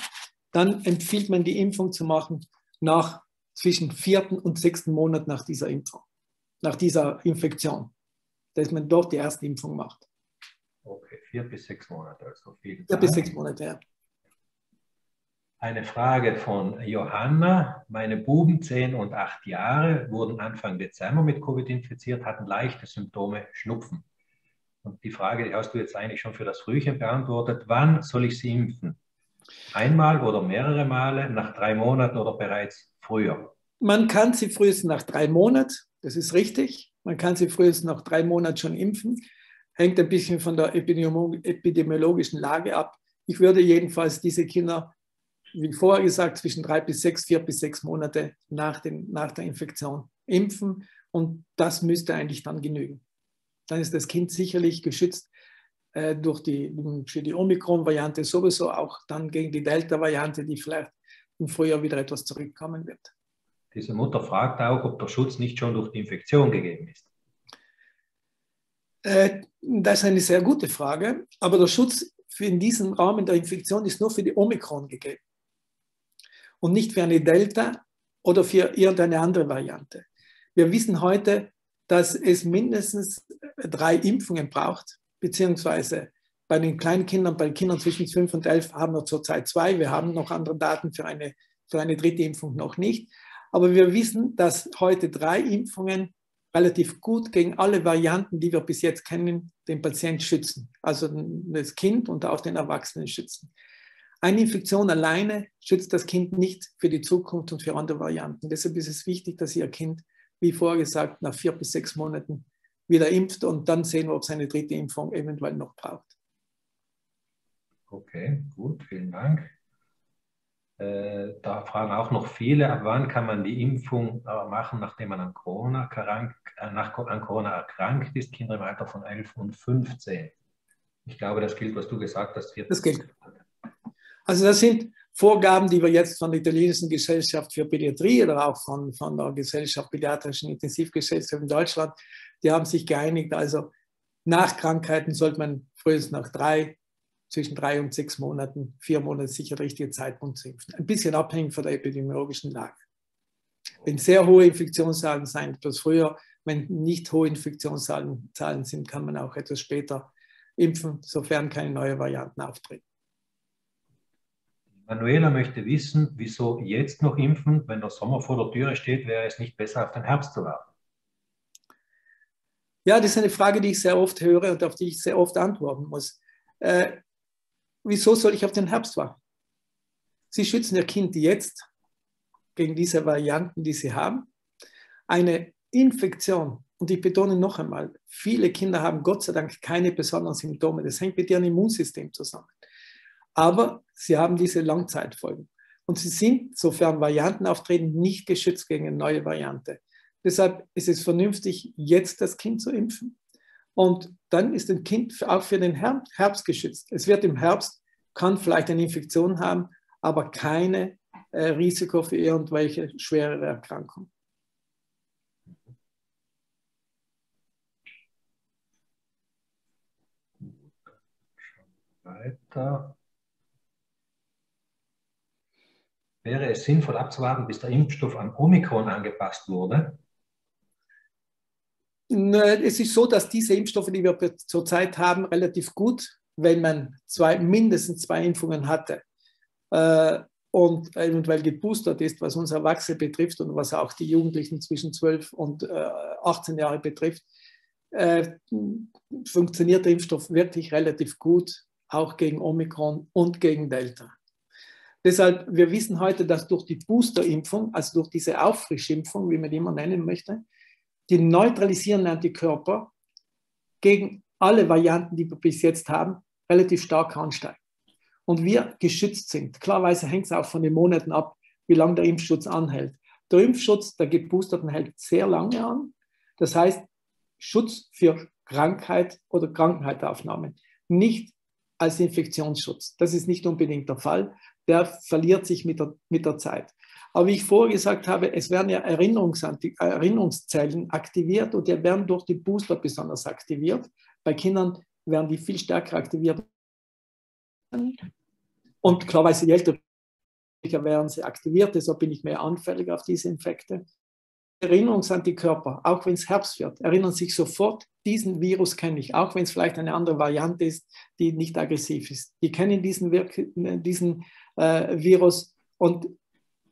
S2: dann empfiehlt man die Impfung zu machen nach zwischen vierten und sechsten Monat nach dieser Impfung nach dieser Infektion, dass man dort die erste Impfung macht.
S1: Okay, vier bis sechs Monate, also
S2: viel. Vier bis sechs Monate, ja.
S1: Eine Frage von Johanna. Meine Buben, zehn und acht Jahre, wurden Anfang Dezember mit Covid infiziert, hatten leichte Symptome Schnupfen. Und die Frage, die hast du jetzt eigentlich schon für das Frühchen beantwortet. Wann soll ich sie impfen? Einmal oder mehrere Male, nach drei Monaten oder bereits früher?
S2: Man kann sie frühestens nach drei Monaten das ist richtig. Man kann sie frühestens nach drei Monaten schon impfen. Hängt ein bisschen von der epidemiologischen Lage ab. Ich würde jedenfalls diese Kinder, wie vorher gesagt, zwischen drei bis sechs, vier bis sechs Monate nach, den, nach der Infektion impfen. Und das müsste eigentlich dann genügen. Dann ist das Kind sicherlich geschützt äh, durch die, für die Omikron-Variante sowieso auch dann gegen die Delta-Variante, die vielleicht im Frühjahr wieder etwas zurückkommen wird.
S1: Diese Mutter fragt auch, ob der Schutz nicht schon durch die Infektion gegeben ist.
S2: Äh, das ist eine sehr gute Frage, aber der Schutz in diesem Rahmen der Infektion ist nur für die Omikron gegeben und nicht für eine Delta oder für irgendeine andere Variante. Wir wissen heute, dass es mindestens drei Impfungen braucht, beziehungsweise bei den kleinen Kindern, bei Kindern zwischen 5 und 11 haben wir zurzeit zwei. Wir haben noch andere Daten für eine, für eine dritte Impfung noch nicht. Aber wir wissen, dass heute drei Impfungen relativ gut gegen alle Varianten, die wir bis jetzt kennen, den Patienten schützen. Also das Kind und auch den Erwachsenen schützen. Eine Infektion alleine schützt das Kind nicht für die Zukunft und für andere Varianten. Deshalb ist es wichtig, dass Ihr Kind, wie vorher gesagt, nach vier bis sechs Monaten wieder impft und dann sehen wir, ob es eine dritte Impfung eventuell noch braucht.
S1: Okay, gut, vielen Dank. Äh, da fragen auch noch viele, ab wann kann man die Impfung äh, machen, nachdem man an Corona, krank, äh, nach, an Corona erkrankt ist, Kinder im Alter von 11 und 15. Ich glaube, das gilt, was du gesagt hast.
S2: Das gilt. Also das sind Vorgaben, die wir jetzt von der italienischen Gesellschaft für Pädiatrie oder auch von, von der Gesellschaft Pädiatrischen Intensivgesellschaft in Deutschland, die haben sich geeinigt. Also nach Krankheiten sollte man frühestens nach drei, zwischen drei und sechs Monaten, vier Monate sicher der richtige Zeitpunkt zu impfen. Ein bisschen abhängig von der epidemiologischen Lage. Wenn sehr hohe Infektionszahlen sind, etwas früher. Wenn nicht hohe Infektionszahlen sind, kann man auch etwas später impfen, sofern keine neuen Varianten auftreten.
S1: Manuela möchte wissen, wieso jetzt noch impfen, wenn der Sommer vor der Türe steht, wäre es nicht besser auf den Herbst zu warten?
S2: Ja, das ist eine Frage, die ich sehr oft höre und auf die ich sehr oft antworten muss. Äh, wieso soll ich auf den Herbst warten? Sie schützen Ihr Kind jetzt gegen diese Varianten, die Sie haben. Eine Infektion, und ich betone noch einmal, viele Kinder haben Gott sei Dank keine besonderen Symptome. Das hängt mit ihrem Immunsystem zusammen. Aber sie haben diese Langzeitfolgen. Und sie sind, sofern Varianten auftreten, nicht geschützt gegen eine neue Variante. Deshalb ist es vernünftig, jetzt das Kind zu impfen. Und dann ist ein Kind auch für den Herbst geschützt. Es wird im Herbst kann vielleicht eine Infektion haben, aber keine äh, Risiko für irgendwelche schwerere Erkrankungen.
S1: Weiter. Wäre es sinnvoll abzuwarten, bis der Impfstoff an Omikron angepasst wurde?
S2: Es ist so, dass diese Impfstoffe, die wir zurzeit haben, relativ gut, wenn man zwei, mindestens zwei Impfungen hatte äh, und eventuell geboostert ist, was uns Erwachsene betrifft und was auch die Jugendlichen zwischen 12 und 18 äh, Jahre betrifft, äh, funktioniert der Impfstoff wirklich relativ gut, auch gegen Omikron und gegen Delta. Deshalb, wir wissen heute, dass durch die Boosterimpfung, also durch diese Auffrischimpfung, wie man die immer nennen möchte, die neutralisierenden Antikörper gegen alle Varianten, die wir bis jetzt haben, relativ stark ansteigen. Und wir geschützt sind. Klarweise hängt es auch von den Monaten ab, wie lange der Impfschutz anhält. Der Impfschutz der Geboosterten hält sehr lange an. Das heißt, Schutz für Krankheit oder Krankenheitsaufnahme, nicht als Infektionsschutz. Das ist nicht unbedingt der Fall. Der verliert sich mit der, mit der Zeit. Aber wie ich vorher gesagt habe, es werden ja Erinnerungszellen aktiviert und die werden durch die Booster besonders aktiviert. Bei Kindern werden die viel stärker aktiviert. Und klarweise, je älter werden sie aktiviert, deshalb bin ich mehr anfällig auf diese Infekte. Erinnerungsantikörper, auch wenn es Herbst wird, erinnern sich sofort, diesen Virus kenne ich, auch wenn es vielleicht eine andere Variante ist, die nicht aggressiv ist. Die kennen diesen, diesen äh, Virus und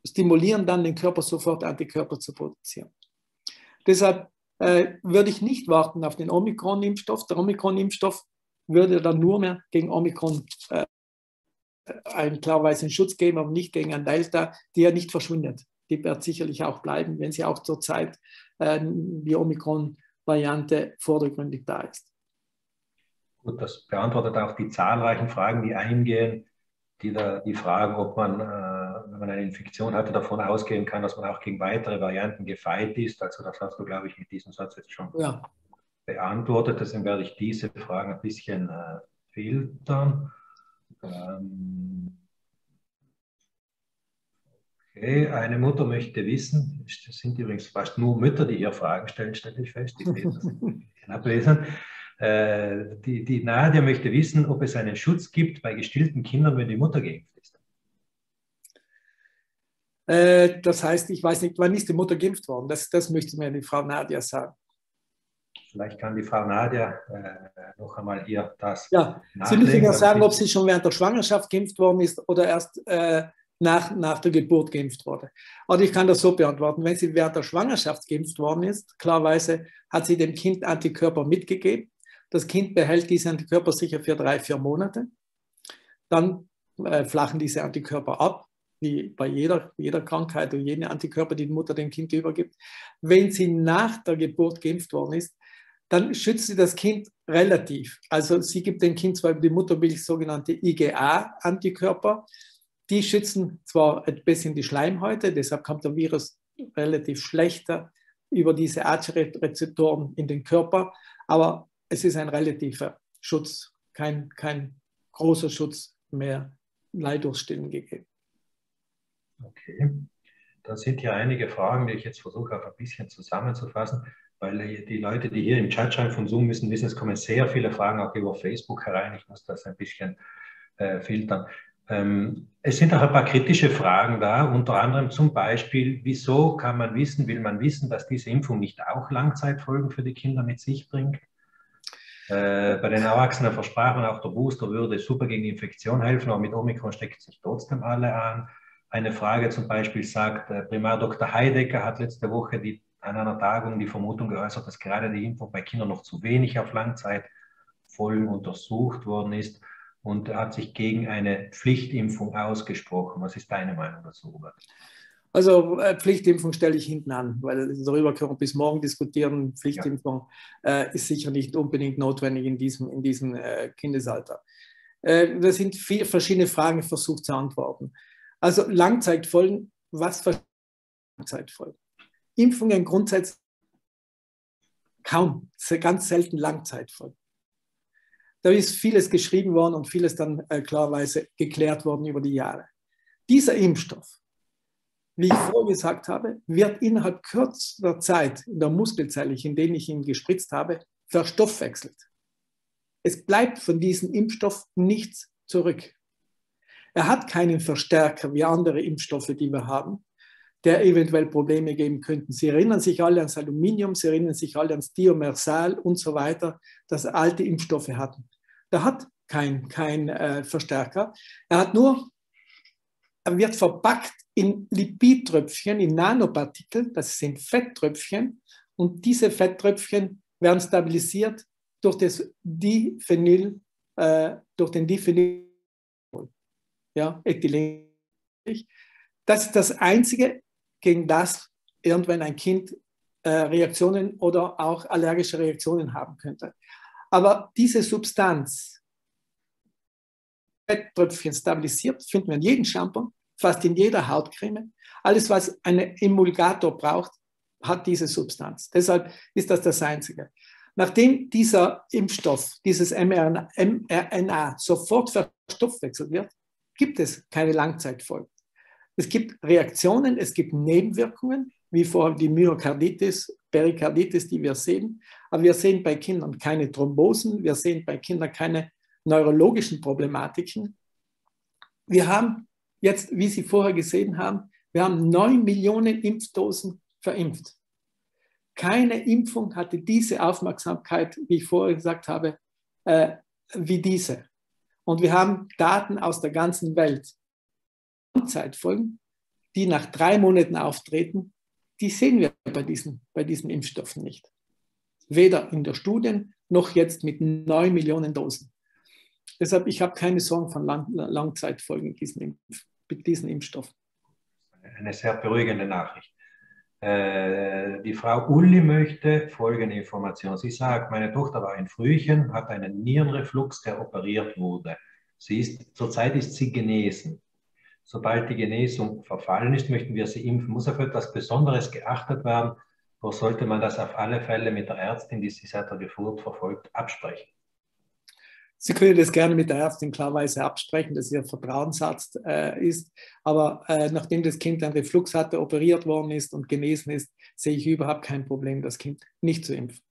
S2: stimulieren dann den Körper sofort Antikörper zu produzieren. Deshalb äh, würde ich nicht warten auf den Omikron-Impfstoff. Der Omikron-Impfstoff würde dann nur mehr gegen Omikron äh, einen klarweise Schutz geben, aber nicht gegen ein Delta, die ja nicht verschwindet. Die wird sicherlich auch bleiben, wenn sie auch zurzeit äh, die Omikron-Variante vordergründig da ist.
S1: Gut, das beantwortet auch die zahlreichen Fragen, die eingehen, die, da, die fragen, ob man äh, wenn man eine Infektion hatte, davon ausgehen kann, dass man auch gegen weitere Varianten gefeit ist. Also das hast du, glaube ich, mit diesem Satz jetzt schon ja. beantwortet. Deswegen werde ich diese Fragen ein bisschen äh, filtern. Ähm, okay, eine Mutter möchte wissen, es sind übrigens fast nur Mütter, die hier Fragen stellen, stelle ich fest. Ich das ablesen. Äh, die, die Nadia möchte wissen, ob es einen Schutz gibt bei gestillten Kindern, wenn die Mutter geimpft ist.
S2: Äh, das heißt, ich weiß nicht, wann ist die Mutter geimpft worden? Das, das möchte mir die Frau Nadia sagen.
S1: Vielleicht kann die Frau Nadia äh, noch einmal hier das.
S2: Ja, Sie müssen ja sagen, ob sie schon während der Schwangerschaft geimpft worden ist oder erst äh, nach, nach der Geburt geimpft wurde. Und ich kann das so beantworten. Wenn sie während der Schwangerschaft geimpft worden ist, klarweise hat sie dem Kind Antikörper mitgegeben. Das Kind behält diese Antikörper sicher für drei, vier Monate. Dann äh, flachen diese Antikörper ab wie bei jeder, jeder Krankheit und jene Antikörper, die die Mutter dem Kind übergibt, wenn sie nach der Geburt geimpft worden ist, dann schützt sie das Kind relativ. Also sie gibt dem Kind zwar die Muttermilch sogenannte IgA-Antikörper, die schützen zwar ein bisschen die Schleimhäute, deshalb kommt der Virus relativ schlechter über diese ACE-Rezeptoren in den Körper, aber es ist ein relativer Schutz, kein, kein großer Schutz mehr Leidungsstillen gegeben.
S1: Okay. Da sind hier einige Fragen, die ich jetzt versuche, auch ein bisschen zusammenzufassen, weil die Leute, die hier im Chat schreiben von Zoom müssen wissen, es kommen sehr viele Fragen auch über Facebook herein. Ich muss das ein bisschen äh, filtern. Ähm, es sind auch ein paar kritische Fragen da, unter anderem zum Beispiel, wieso kann man wissen, will man wissen, dass diese Impfung nicht auch Langzeitfolgen für die Kinder mit sich bringt? Äh, bei den Erwachsenen versprachen auch der Booster würde super gegen die Infektion helfen, aber mit Omikron steckt sich trotzdem alle an eine Frage zum Beispiel sagt, äh, Primar Dr. Heidecker hat letzte Woche die, an einer Tagung die Vermutung geäußert, dass gerade die Impfung bei Kindern noch zu wenig auf Langzeitfolgen untersucht worden ist und hat sich gegen eine Pflichtimpfung ausgesprochen. Was ist deine Meinung dazu, Robert?
S2: Also äh, Pflichtimpfung stelle ich hinten an, weil darüber können wir bis morgen diskutieren. Pflichtimpfung ja. äh, ist sicher nicht unbedingt notwendig in diesem, in diesem äh, Kindesalter. Äh, das sind vier verschiedene Fragen versucht zu antworten. Also Langzeitfolgen, was für Langzeitfolgen? Impfungen grundsätzlich kaum, ganz selten Langzeitfolgen. Da ist vieles geschrieben worden und vieles dann äh, klarweise geklärt worden über die Jahre. Dieser Impfstoff, wie ich vorgesagt habe, wird innerhalb kürzester Zeit in der Muskelzelle, in denen ich ihn gespritzt habe, verstoffwechselt. Es bleibt von diesem Impfstoff nichts zurück. Er hat keinen Verstärker wie andere Impfstoffe, die wir haben, der eventuell Probleme geben könnten. Sie erinnern sich alle ans Aluminium, Sie erinnern sich alle ans Diomersal und so weiter, dass alte Impfstoffe hatten. Der hat kein, kein äh, Verstärker. Er hat nur, er wird verpackt in Lipidtröpfchen, in Nanopartikel, das sind Fetttröpfchen, und diese Fetttröpfchen werden stabilisiert durch das Diphenyl, äh, durch den Diphenyl, ja, Ethylen. Das ist das Einzige, gegen das irgendwann ein Kind äh, Reaktionen oder auch allergische Reaktionen haben könnte. Aber diese Substanz, Fetttröpfchen stabilisiert, finden wir in jedem Shampoo, fast in jeder Hautcreme. Alles, was einen Emulgator braucht, hat diese Substanz. Deshalb ist das das Einzige. Nachdem dieser Impfstoff, dieses mRNA, mRNA sofort verstoffwechselt wird, gibt es keine Langzeitfolgen. Es gibt Reaktionen, es gibt Nebenwirkungen, wie vor allem die Myokarditis, Perikarditis, die wir sehen. Aber wir sehen bei Kindern keine Thrombosen, wir sehen bei Kindern keine neurologischen Problematiken. Wir haben jetzt, wie Sie vorher gesehen haben, wir haben neun Millionen Impfdosen verimpft. Keine Impfung hatte diese Aufmerksamkeit, wie ich vorher gesagt habe, äh, wie diese. Und wir haben Daten aus der ganzen Welt. Zeitfolgen, die nach drei Monaten auftreten, die sehen wir bei diesen, bei diesen Impfstoffen nicht. Weder in der Studien noch jetzt mit neun Millionen Dosen. Deshalb, ich habe keine Sorgen von Lang Langzeitfolgen diesen mit diesen Impfstoffen.
S1: Eine sehr beruhigende Nachricht. Äh, die Frau Uli möchte folgende Information. Sie sagt, meine Tochter war ein Frühchen, hat einen Nierenreflux, der operiert wurde. Sie ist, zurzeit ist sie genesen. Sobald die Genesung verfallen ist, möchten wir sie impfen. Muss auf etwas Besonderes geachtet werden? Wo sollte man das auf alle Fälle mit der Ärztin, die sie seit der Geburt verfolgt, absprechen?
S2: Sie können das gerne mit der Ärztin klarweise absprechen, dass Ihr Vertrauensarzt äh, ist. Aber äh, nachdem das Kind einen Reflux hatte, operiert worden ist und genesen ist, sehe ich überhaupt kein Problem, das Kind nicht zu impfen.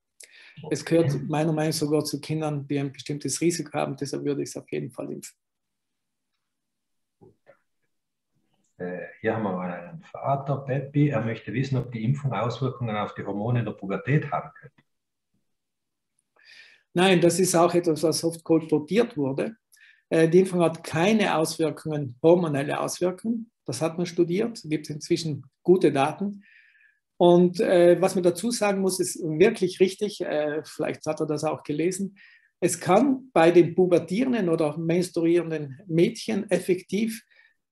S2: Es gehört meiner Meinung nach sogar zu Kindern, die ein bestimmtes Risiko haben. Deshalb würde ich es auf jeden Fall impfen.
S1: Äh, hier haben wir einen Vater, Peppi. Er möchte wissen, ob die Impfung Auswirkungen auf die Hormone in der Pubertät haben könnte.
S2: Nein, das ist auch etwas, was oft kolportiert wurde. Äh, die Impfung hat keine Auswirkungen, hormonelle Auswirkungen. Das hat man studiert. Es gibt inzwischen gute Daten. Und äh, was man dazu sagen muss, ist wirklich richtig. Äh, vielleicht hat er das auch gelesen. Es kann bei den pubertierenden oder menstruierenden Mädchen effektiv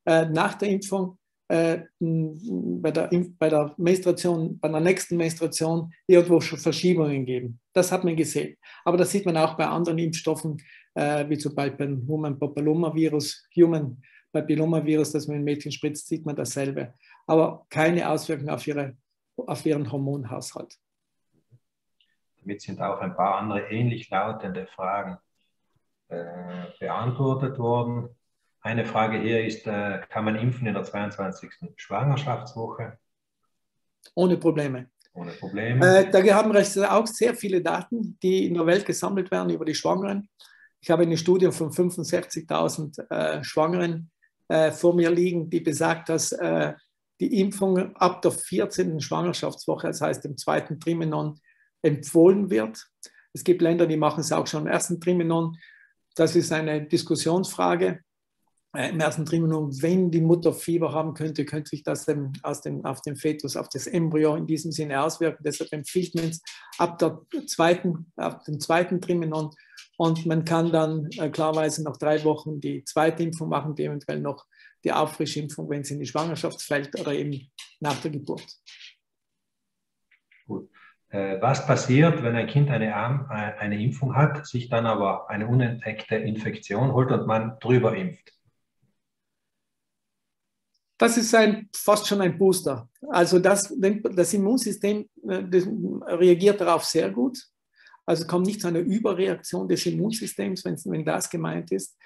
S2: äh, nach der Impfung äh, bei, der, bei der Menstruation, bei der nächsten Menstruation irgendwo schon Verschiebungen geben. Das hat man gesehen. Aber das sieht man auch bei anderen Impfstoffen, äh, wie zum Beispiel beim Human Papillomavirus, Human Papillomavirus, das man in Mädchen spritzt, sieht man dasselbe. Aber keine Auswirkungen auf, ihre, auf ihren Hormonhaushalt.
S1: Damit sind auch ein paar andere ähnlich lautende Fragen äh, beantwortet worden. Eine Frage hier ist, äh, kann man impfen in der 22. Schwangerschaftswoche?
S2: Ohne Probleme.
S1: Ohne Probleme.
S2: Äh, da haben wir auch sehr viele Daten, die in der Welt gesammelt werden über die Schwangeren. Ich habe eine Studie von 65.000 äh, Schwangeren äh, vor mir liegen, die besagt, dass äh, die Impfung ab der 14. Schwangerschaftswoche, das heißt im zweiten Trimenon, empfohlen wird. Es gibt Länder, die machen es auch schon im ersten Trimenon. Das ist eine Diskussionsfrage. Äh, im ersten Trimenon, wenn die Mutter Fieber haben könnte, könnte sich das dem, aus dem, auf den Fetus, auf das Embryo in diesem Sinne auswirken. Deshalb empfiehlt man es ab, der zweiten, ab dem zweiten Trimenon und man kann dann äh, klarweise nach drei Wochen die zweite Impfung machen, die eventuell noch die Auffrischimpfung, wenn es in die Schwangerschaft fällt oder eben nach der Geburt.
S1: Gut. Äh, was passiert, wenn ein Kind eine, äh, eine Impfung hat, sich dann aber eine unentdeckte Infektion holt und man drüber impft?
S2: Das ist ein, fast schon ein Booster. Also das, das Immunsystem äh, das reagiert darauf sehr gut. Also kommt nicht zu einer Überreaktion des Immunsystems, wenn, wenn das gemeint ist.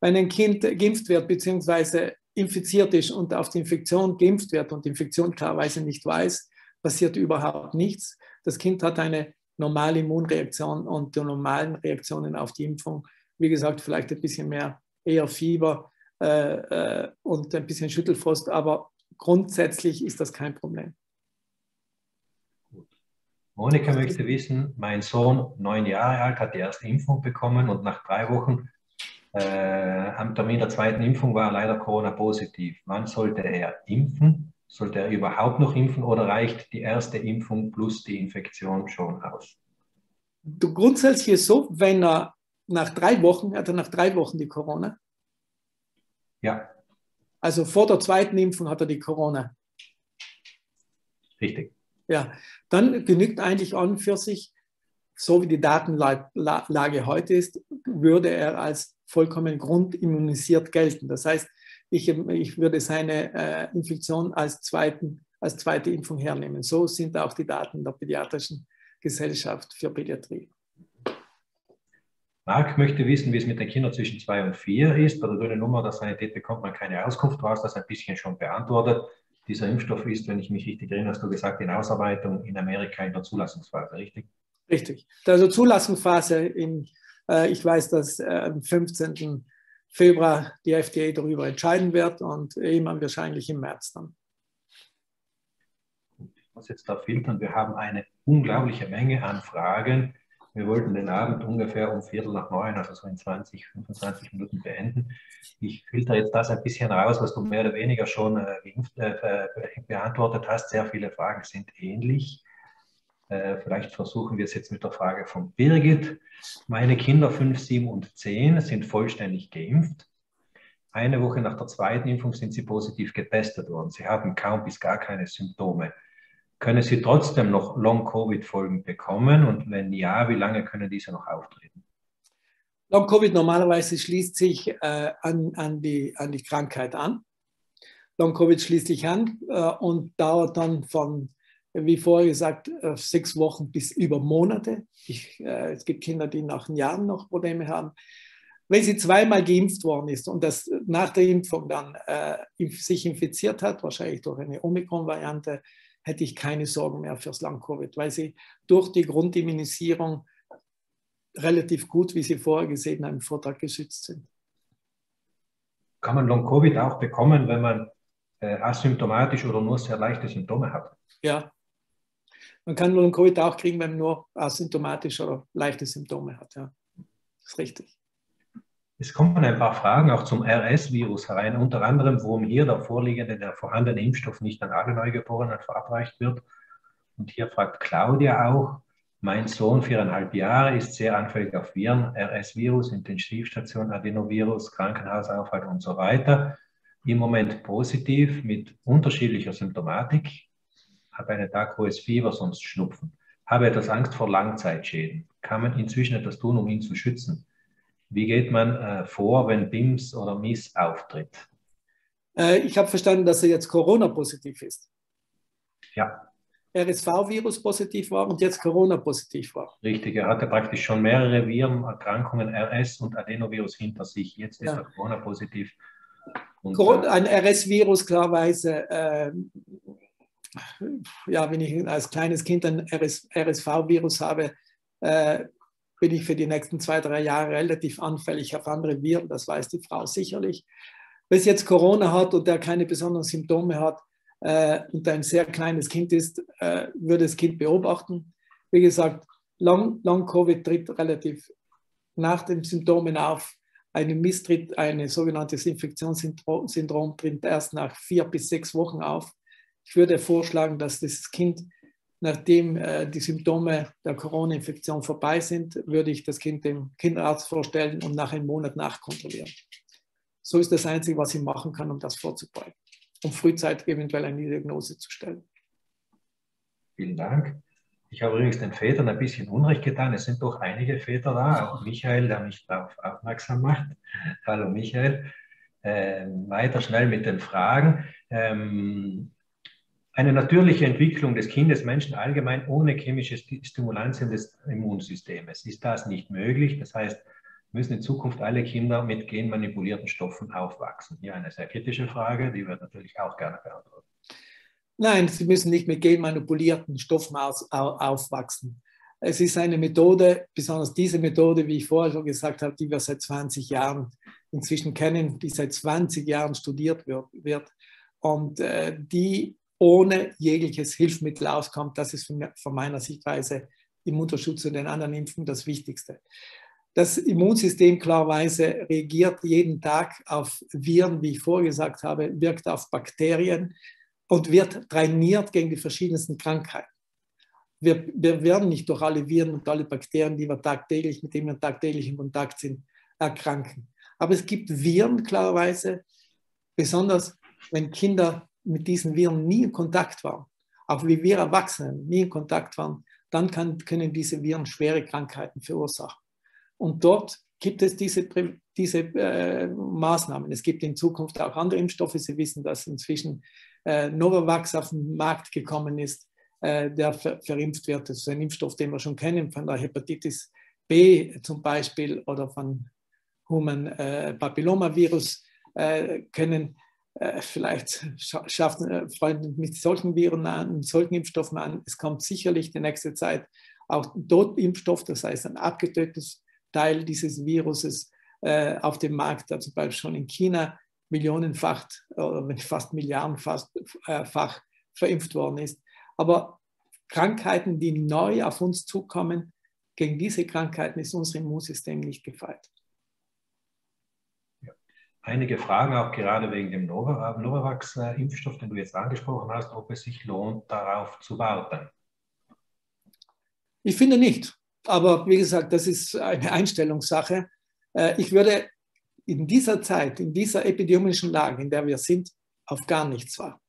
S2: Wenn ein Kind geimpft wird bzw. infiziert ist und auf die Infektion geimpft wird und die Infektion klarerweise nicht weiß, passiert überhaupt nichts. Das Kind hat eine normale Immunreaktion und die normalen Reaktionen auf die Impfung, wie gesagt, vielleicht ein bisschen mehr, eher Fieber äh, äh, und ein bisschen Schüttelfrost, aber grundsätzlich ist das kein Problem.
S1: Monika möchte wissen, mein Sohn, neun Jahre alt, hat die erste Impfung bekommen und nach drei Wochen äh, am Termin der zweiten Impfung war er leider Corona-positiv. Wann sollte er impfen? Sollte er überhaupt noch impfen oder reicht die erste Impfung plus die Infektion schon aus?
S2: Du, grundsätzlich ist so, wenn er nach drei Wochen, hat er nach drei Wochen die Corona?
S1: Ja.
S2: Also vor der zweiten Impfung hat er die Corona.
S1: Richtig.
S2: Ja, dann genügt eigentlich an für sich, so wie die Datenlage heute ist, würde er als vollkommen grundimmunisiert gelten. Das heißt, ich, ich würde seine äh, Infektion als, zweiten, als zweite Impfung hernehmen. So sind auch die Daten der Pädiatrischen Gesellschaft für Pädiatrie.
S1: Marc möchte wissen, wie es mit den Kindern zwischen zwei und vier ist. Bei der grünen Nummer der Sanität bekommt man keine Auskunft. Du hast das ein bisschen schon beantwortet. Dieser Impfstoff ist, wenn ich mich richtig erinnere, hast du gesagt, in Ausarbeitung in Amerika in der Zulassungsphase, richtig?
S2: Richtig. Also Zulassungsphase in, äh, ich weiß, dass äh, am 15. Februar die FDA darüber entscheiden wird und irgendwann wahrscheinlich im März dann.
S1: Ich muss jetzt da filtern. Wir haben eine unglaubliche Menge an Fragen. Wir wollten den Abend ungefähr um Viertel nach neun, also so in 20, 25 Minuten beenden. Ich filter jetzt das ein bisschen raus, was du mehr oder weniger schon äh, äh, beantwortet hast. Sehr viele Fragen sind ähnlich. Äh, vielleicht versuchen wir es jetzt mit der Frage von Birgit. Meine Kinder 5, 7 und 10 sind vollständig geimpft. Eine Woche nach der zweiten Impfung sind sie positiv getestet worden. Sie haben kaum bis gar keine Symptome. Können sie trotzdem noch Long-Covid-Folgen bekommen? Und wenn ja, wie lange können diese noch auftreten?
S2: Long-Covid normalerweise schließt sich äh, an, an, die, an die Krankheit an. Long-Covid schließt sich an äh, und dauert dann von wie vorher gesagt, äh, sechs Wochen bis über Monate. Ich, äh, es gibt Kinder, die nach Jahren noch Probleme haben. Wenn sie zweimal geimpft worden ist und das nach der Impfung dann äh, sich infiziert hat, wahrscheinlich durch eine Omikron-Variante, hätte ich keine Sorgen mehr fürs Long-Covid, weil sie durch die Grundimmunisierung relativ gut, wie Sie vorher gesehen haben, im Vortrag geschützt sind.
S1: Kann man Long-Covid auch bekommen, wenn man äh, asymptomatisch oder nur sehr leichte Symptome hat?
S2: Ja, man kann Long Covid auch kriegen, wenn man nur asymptomatische oder leichte Symptome hat. Ja, das ist richtig.
S1: Es kommen ein paar Fragen auch zum RS-Virus herein, unter anderem, warum hier der vorliegende, der vorhandene Impfstoff nicht an alle Neugeborenen verabreicht wird. Und hier fragt Claudia auch, mein Sohn, viereinhalb Jahre, ist sehr anfällig auf Viren, RS-Virus, Intensivstation, Adenovirus, Krankenhausaufhalt und so weiter. Im Moment positiv mit unterschiedlicher Symptomatik habe einen Tag hohes Fieber, sonst Schnupfen. Habe etwas Angst vor Langzeitschäden. Kann man inzwischen etwas tun, um ihn zu schützen? Wie geht man äh, vor, wenn BIMS oder MIS auftritt?
S2: Äh, ich habe verstanden, dass er jetzt Corona-positiv ist.
S1: Ja.
S2: RSV-Virus positiv war und jetzt Corona-positiv war.
S1: Richtig, er hatte praktisch schon mehrere Virenerkrankungen, RS und Adenovirus hinter sich. Jetzt ist ja. er Corona-positiv.
S2: Äh, ein RS-Virus klarweise äh, ja, wenn ich als kleines Kind ein RS, RSV-Virus habe, äh, bin ich für die nächsten zwei, drei Jahre relativ anfällig auf andere Viren. Das weiß die Frau sicherlich. Es jetzt Corona hat und der keine besonderen Symptome hat äh, und ein sehr kleines Kind ist, äh, würde das Kind beobachten. Wie gesagt, Long-Covid tritt relativ nach den Symptomen auf. Eine Misstritt, ein sogenanntes Infektionssyndrom tritt erst nach vier bis sechs Wochen auf. Ich würde vorschlagen, dass das Kind, nachdem äh, die Symptome der Corona-Infektion vorbei sind, würde ich das Kind dem Kinderarzt vorstellen und nach einem Monat nachkontrollieren. So ist das Einzige, was ich machen kann, um das vorzubeugen, um frühzeitig eventuell eine Diagnose zu stellen.
S1: Vielen Dank. Ich habe übrigens den Vätern ein bisschen Unrecht getan. Es sind doch einige Väter da, auch Michael, der mich darauf aufmerksam macht. Hallo Michael. Ähm, weiter schnell mit den Fragen. Ähm, eine natürliche Entwicklung des Kindes, Menschen allgemein ohne chemische Stimulantien des Immunsystems. Ist das nicht möglich? Das heißt, müssen in Zukunft alle Kinder mit genmanipulierten Stoffen aufwachsen? Hier eine sehr kritische Frage, die wird natürlich auch gerne beantworten.
S2: Nein, sie müssen nicht mit genmanipulierten Stoffen aufwachsen. Es ist eine Methode, besonders diese Methode, wie ich vorher schon gesagt habe, die wir seit 20 Jahren inzwischen kennen, die seit 20 Jahren studiert wird, und äh, die ohne jegliches Hilfsmittel auskommt. Das ist von, meiner Sichtweise im Mutterschutz und den anderen Impfungen das Wichtigste. Das Immunsystem klarweise reagiert jeden Tag auf Viren, wie ich vorgesagt habe, wirkt auf Bakterien und wird trainiert gegen die verschiedensten Krankheiten. Wir, wir werden nicht durch alle Viren und alle Bakterien, die wir tagtäglich, mit denen wir tagtäglich in Kontakt sind, erkranken. Aber es gibt Viren klarerweise, besonders wenn Kinder mit diesen Viren nie in Kontakt waren, auch wie wir Erwachsenen nie in Kontakt waren, dann kann, können diese Viren schwere Krankheiten verursachen. Und dort gibt es diese, diese äh, Maßnahmen. Es gibt in Zukunft auch andere Impfstoffe. Sie wissen, dass inzwischen äh, Novavax auf den Markt gekommen ist, äh, der ver verimpft wird. Das ist ein Impfstoff, den wir schon kennen, von der Hepatitis B zum Beispiel oder von Human äh, Papillomavirus äh, kennen. Äh, vielleicht schaffen äh, Freunde mit solchen Viren an, mit solchen Impfstoffen an. Es kommt sicherlich die nächste Zeit auch Totimpfstoff, das heißt ein abgetötetes Teil dieses Viruses äh, auf dem Markt, da zum Beispiel schon in China millionenfach oder fast milliardenfach äh, verimpft worden ist. Aber Krankheiten, die neu auf uns zukommen, gegen diese Krankheiten ist unser Immunsystem nicht gefeit
S1: einige Fragen, auch gerade wegen dem Novavax-Impfstoff, den du jetzt angesprochen hast, ob es sich lohnt, darauf zu warten.
S2: Ich finde nicht. Aber wie gesagt, das ist eine Einstellungssache. Äh, ich würde in dieser Zeit, in dieser epidemischen Lage, in der wir sind, auf gar nichts warten.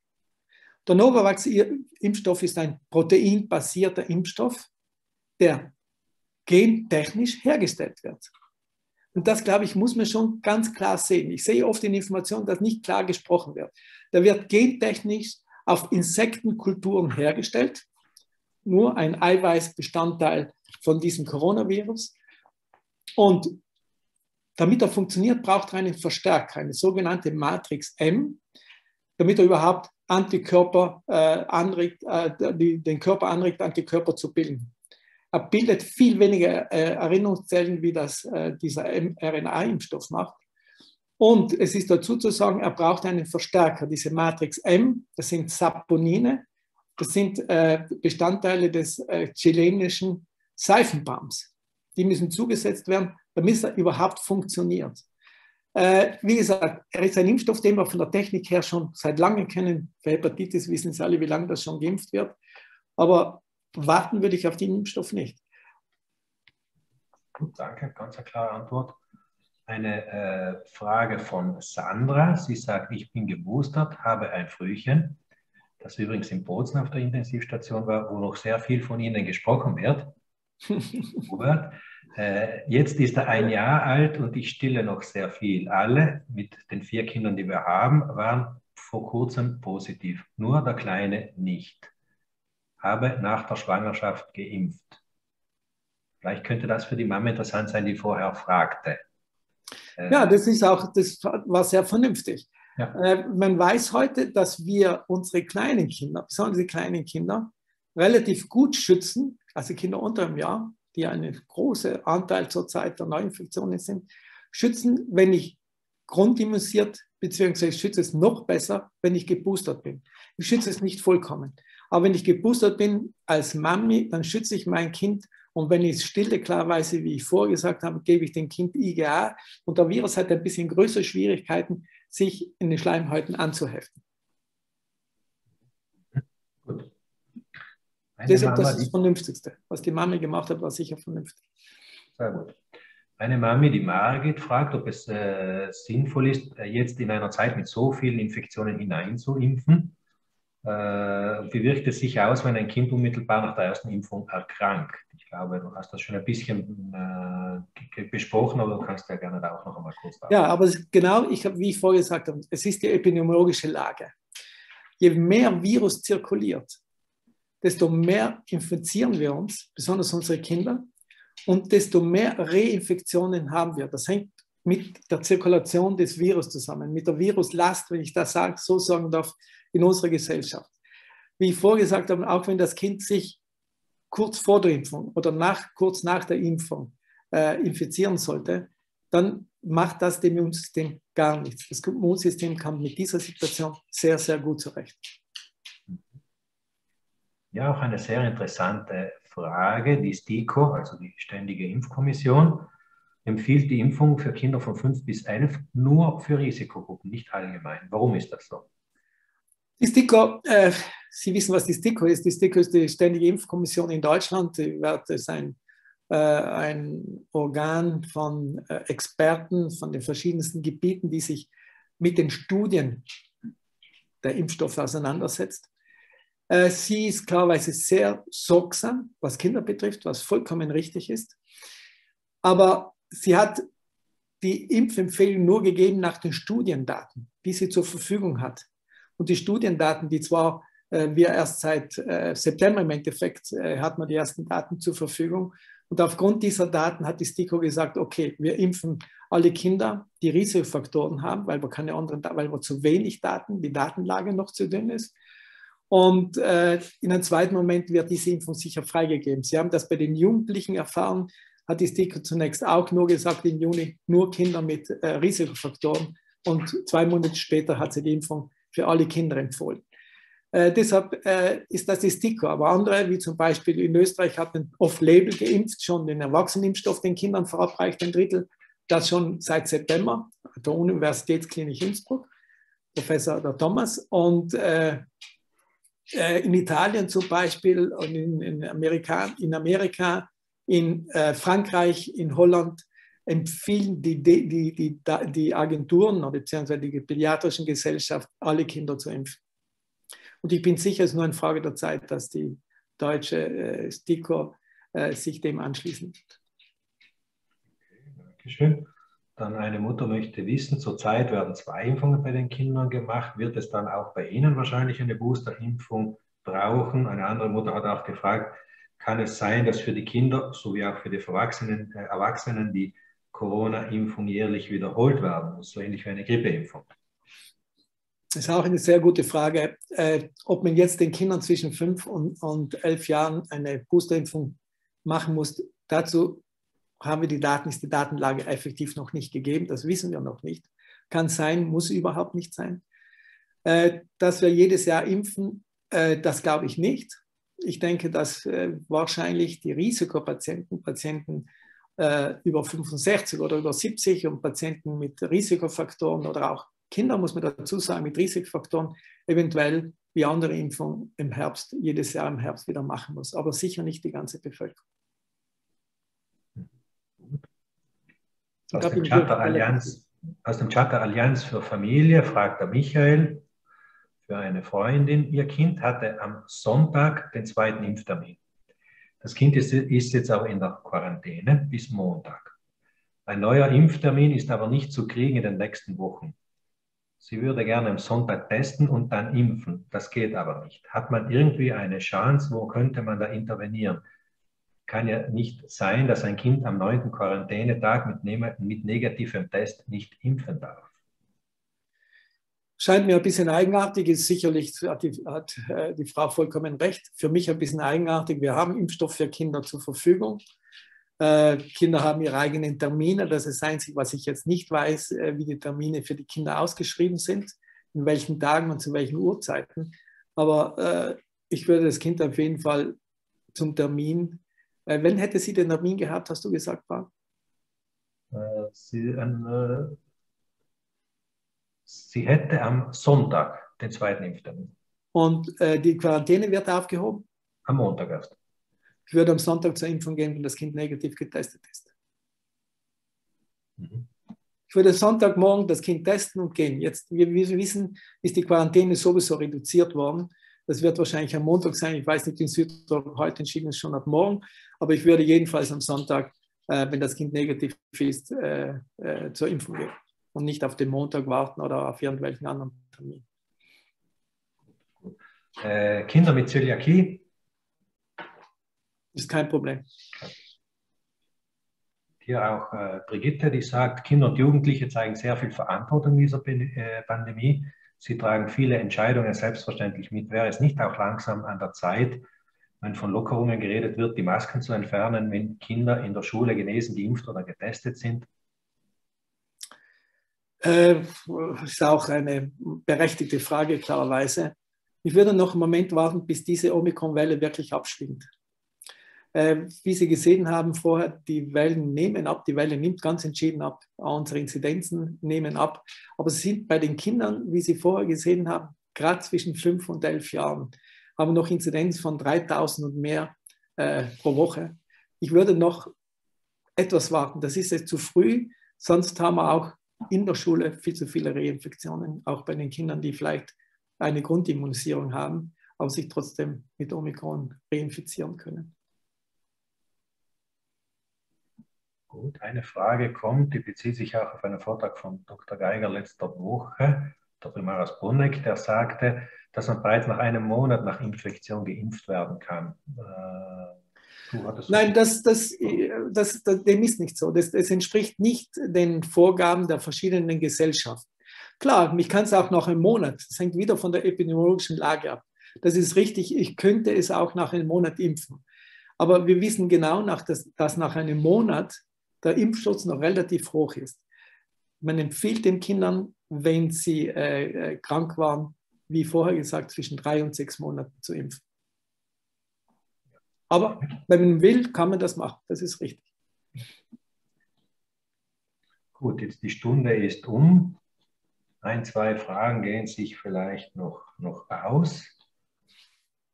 S2: Der Novavax-Impfstoff ist ein proteinbasierter Impfstoff, der gentechnisch hergestellt wird. Und das, glaube ich, muss man schon ganz klar sehen. Ich sehe oft in Informationen, dass nicht klar gesprochen wird. Da wird gentechnisch auf Insektenkulturen hergestellt, nur ein Eiweißbestandteil von diesem Coronavirus. Und damit er funktioniert, braucht er einen Verstärker, eine sogenannte Matrix M, damit er überhaupt Antikörper äh, anregt, äh, die, den Körper anregt, Antikörper zu bilden. Bildet viel weniger äh, Erinnerungszellen, wie das äh, dieser RNA-Impfstoff macht. Und es ist dazu zu sagen, er braucht einen Verstärker. Diese Matrix M, das sind Saponine, das sind äh, Bestandteile des äh, chilenischen Seifenbaums. Die müssen zugesetzt werden, damit er überhaupt funktioniert. Äh, wie gesagt, er ist ein Impfstoff, den wir von der Technik her schon seit langem kennen. Für Hepatitis wissen Sie alle, wie lange das schon geimpft wird. Aber warten würde ich auf den Impfstoff nicht.
S1: Danke, ganz eine klare Antwort. Eine äh, Frage von Sandra. Sie sagt, ich bin geboostert, habe ein Frühchen, das übrigens in Bozen auf der Intensivstation war, wo noch sehr viel von Ihnen gesprochen wird. (laughs) äh, jetzt ist er ein Jahr alt und ich stille noch sehr viel. Alle mit den vier Kindern, die wir haben, waren vor kurzem positiv. Nur der Kleine nicht habe nach der Schwangerschaft geimpft. Vielleicht könnte das für die Mama interessant sein, die vorher fragte.
S2: Äh, ja, das ist auch, das war sehr vernünftig. Ja. Äh, man weiß heute, dass wir unsere kleinen Kinder, besonders die kleinen Kinder, relativ gut schützen, also Kinder unter einem Jahr, die einen großen Anteil zurzeit der Neuinfektionen sind, schützen, wenn ich grundimmunisiert, beziehungsweise ich schütze es noch besser, wenn ich geboostert bin. Ich schütze es nicht vollkommen. Aber wenn ich geboostert bin als Mami, dann schütze ich mein Kind. Und wenn ich es stille, klarweise, wie ich vorgesagt habe, gebe ich dem Kind IgA. Und der Virus hat ein bisschen größere Schwierigkeiten, sich in den Schleimhäuten anzuheften. Gut. Deshalb, das ist das Vernünftigste. Was die Mami gemacht hat, war sicher vernünftig.
S1: Sehr gut. Eine Mami, die Margit, fragt, ob es äh, sinnvoll ist, äh, jetzt in einer Zeit mit so vielen Infektionen hineinzuimpfen. Äh, wie wirkt es sich aus, wenn ein Kind unmittelbar nach der ersten Impfung erkrankt? Ich glaube, du hast das schon ein bisschen äh, besprochen, aber du kannst ja gerne da auch noch einmal kurz
S2: sagen. Ja, aber genau, ich habe, wie ich vorher gesagt habe, es ist die epidemiologische Lage. je mehr Virus zirkuliert, desto mehr infizieren wir uns, besonders unsere Kinder, und desto mehr Reinfektionen haben wir. Das hängt mit der Zirkulation des Virus zusammen, mit der Viruslast, wenn ich das so sagen darf, in unserer Gesellschaft. Wie ich vorgesagt habe, auch wenn das Kind sich kurz vor der Impfung oder nach, kurz nach der Impfung äh, infizieren sollte, dann macht das dem Immunsystem gar nichts. Das Immunsystem kam mit dieser Situation sehr, sehr gut zurecht.
S1: Ja, auch eine sehr interessante Frage. Die STIKO, also die Ständige Impfkommission, empfiehlt die Impfung für Kinder von 5 bis 11 nur für Risikogruppen, nicht allgemein. Warum ist das so?
S2: Die STIKO, äh, Sie wissen, was die STIKO ist. Die STIKO ist die Ständige Impfkommission in Deutschland. Die ist ein, äh, ein Organ von äh, Experten von den verschiedensten Gebieten, die sich mit den Studien der Impfstoffe auseinandersetzt. Äh, sie ist klarerweise sehr sorgsam, was Kinder betrifft, was vollkommen richtig ist. Aber sie hat die Impfempfehlung nur gegeben nach den Studiendaten, die sie zur Verfügung hat. Und die Studiendaten, die zwar äh, wir erst seit äh, September im Endeffekt äh, hat man die ersten Daten zur Verfügung. Und aufgrund dieser Daten hat die STIKO gesagt, okay, wir impfen alle Kinder, die Risikofaktoren haben, weil wir keine anderen, weil wir zu wenig Daten, die Datenlage noch zu dünn ist. Und äh, in einem zweiten Moment wird diese Impfung sicher freigegeben. Sie haben das bei den Jugendlichen erfahren, hat die STIKO zunächst auch nur gesagt, im Juni nur Kinder mit äh, Risikofaktoren. Und zwei Monate später hat sie die Impfung für alle Kinder empfohlen. Äh, deshalb äh, ist das die STIKO. Aber andere, wie zum Beispiel in Österreich, hat man off-label geimpft, schon den Erwachsenenimpfstoff den Kindern verabreicht, ein Drittel, das schon seit September, der Universitätsklinik Innsbruck, Professor der Thomas. Und äh, äh, in Italien zum Beispiel und in, in, Amerika, in Amerika, in äh, Frankreich, in Holland empfehlen die, die, die, die Agenturen beziehungsweise die pädiatrischen Gesellschaft, alle Kinder zu impfen. Und ich bin sicher, es ist nur eine Frage der Zeit, dass die deutsche äh, STIKO äh, sich dem anschließen wird.
S1: Dankeschön. Dann eine Mutter möchte wissen, zurzeit werden zwei Impfungen bei den Kindern gemacht. Wird es dann auch bei Ihnen wahrscheinlich eine Boosterimpfung brauchen? Eine andere Mutter hat auch gefragt, kann es sein, dass für die Kinder sowie auch für die Erwachsenen, äh, Erwachsenen die Corona-Impfung jährlich wiederholt werden muss, so ähnlich wie eine Grippeimpfung?
S2: Das ist auch eine sehr gute Frage, äh, ob man jetzt den Kindern zwischen fünf und, und elf Jahren eine Boosterimpfung machen muss. Dazu haben wir die Daten, ist die Datenlage effektiv noch nicht gegeben. Das wissen wir noch nicht. Kann sein, muss überhaupt nicht sein. Äh, dass wir jedes Jahr impfen, äh, das glaube ich nicht. Ich denke, dass äh, wahrscheinlich die Risikopatienten, Patienten über 65 oder über 70 und Patienten mit Risikofaktoren oder auch Kinder, muss man dazu sagen, mit Risikofaktoren eventuell wie andere Impfungen im Herbst, jedes Jahr im Herbst wieder machen muss. Aber sicher nicht die ganze Bevölkerung.
S1: Aus dem, Chat der Allianz, aus dem Chat der Allianz für Familie fragt der Michael für eine Freundin, ihr Kind hatte am Sonntag den zweiten Impftermin. Das Kind ist, ist jetzt aber in der Quarantäne bis Montag. Ein neuer Impftermin ist aber nicht zu kriegen in den nächsten Wochen. Sie würde gerne am Sonntag testen und dann impfen. Das geht aber nicht. Hat man irgendwie eine Chance? Wo könnte man da intervenieren? kann ja nicht sein, dass ein Kind am neunten Quarantänetag mit, mit negativem Test nicht impfen darf.
S2: Scheint mir ein bisschen eigenartig, ist sicherlich, hat die, hat äh, die Frau vollkommen recht. Für mich ein bisschen eigenartig. Wir haben Impfstoff für Kinder zur Verfügung. Äh, Kinder haben ihre eigenen Termine. Das ist das Einzige, was ich jetzt nicht weiß, äh, wie die Termine für die Kinder ausgeschrieben sind, in welchen Tagen und zu welchen Uhrzeiten. Aber ich würde das Kind auf jeden Fall zum Termin äh, wenn hätte sie den Termin gehabt, hast du gesagt?
S1: Äh, sie, äh, sie hätte am Sonntag den zweiten Impftermin.
S2: Und äh, die Quarantäne wird aufgehoben?
S1: Am Montag erst.
S2: Ich würde am Sonntag zur Impfung gehen, wenn das Kind negativ getestet ist. Mhm. Ich würde Sonntagmorgen das Kind testen und gehen. Jetzt, wie wir wissen, ist die Quarantäne sowieso reduziert worden. Das wird wahrscheinlich am Montag sein. Ich weiß nicht, in Südtirol heute entschieden ist schon ab morgen. Aber ich würde jedenfalls am Sonntag, äh, wenn das Kind negativ ist, äh, äh, zur Impfung gehen und nicht auf den Montag warten oder auf irgendwelchen anderen Termin.
S1: Äh, Kinder mit Zöliakie?
S2: Ist kein Problem.
S1: Hier auch äh, Brigitte, die sagt, Kinder und Jugendliche zeigen sehr viel Verantwortung in dieser äh, Pandemie. Sie tragen viele Entscheidungen selbstverständlich mit. Wäre es nicht auch langsam an der Zeit, wenn von Lockerungen geredet wird, die Masken zu entfernen, wenn Kinder in der Schule genesen, geimpft oder getestet sind?
S2: Äh, ist auch eine berechtigte Frage, klarerweise. Ich würde noch einen Moment warten, bis diese Omikron-Welle wirklich abschwingt. Äh, wie Sie gesehen haben vorher, die Wellen nehmen ab, die Welle nimmt ganz entschieden ab, unsere Inzidenzen nehmen ab. Aber sie sind bei den Kindern, wie Sie vorher gesehen haben, gerade zwischen fünf und elf Jahren, haben noch Inzidenz von 3000 und mehr äh, pro Woche. Ich würde noch etwas warten. Das ist jetzt zu früh, sonst haben wir auch in der Schule viel zu viele Reinfektionen, auch bei den Kindern, die vielleicht eine Grundimmunisierung haben, aber sich trotzdem mit Omikron reinfizieren können.
S1: Gut, eine Frage kommt, die bezieht sich auch auf einen Vortrag von Dr. Geiger letzter Woche, Dr. Maras Bruneck, der sagte, dass man bereits nach einem Monat nach Infektion geimpft werden kann.
S2: Äh, Nein, das, das, das, das, dem ist nicht so. Das, das entspricht nicht den Vorgaben der verschiedenen Gesellschaften. Klar, mich kann es auch nach einem Monat, das hängt wieder von der epidemiologischen Lage ab. Das ist richtig, ich könnte es auch nach einem Monat impfen. Aber wir wissen genau, dass, dass nach einem Monat der Impfschutz noch relativ hoch ist. Man empfiehlt den Kindern, wenn sie äh, äh, krank waren, wie vorher gesagt, zwischen drei und sechs Monaten zu impfen. Aber wenn man will, kann man das machen. Das ist richtig.
S1: Gut, jetzt die Stunde ist um. Ein, zwei Fragen gehen sich vielleicht noch, noch aus.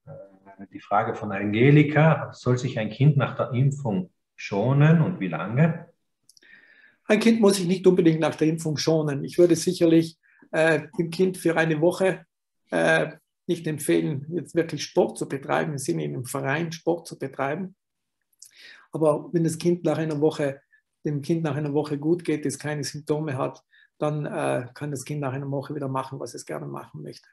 S1: Äh, die Frage von Angelika, soll sich ein Kind nach der Impfung schonen und wie lange?
S2: Ein Kind muss sich nicht unbedingt nach der Impfung schonen. Ich würde sicherlich äh, dem Kind für eine Woche äh, nicht empfehlen, jetzt wirklich Sport zu betreiben, im Sinne in einem Verein Sport zu betreiben. Aber wenn das Kind nach einer Woche, dem Kind nach einer Woche gut geht, es keine Symptome hat, dann äh, kann das Kind nach einer Woche wieder machen, was es gerne machen möchte.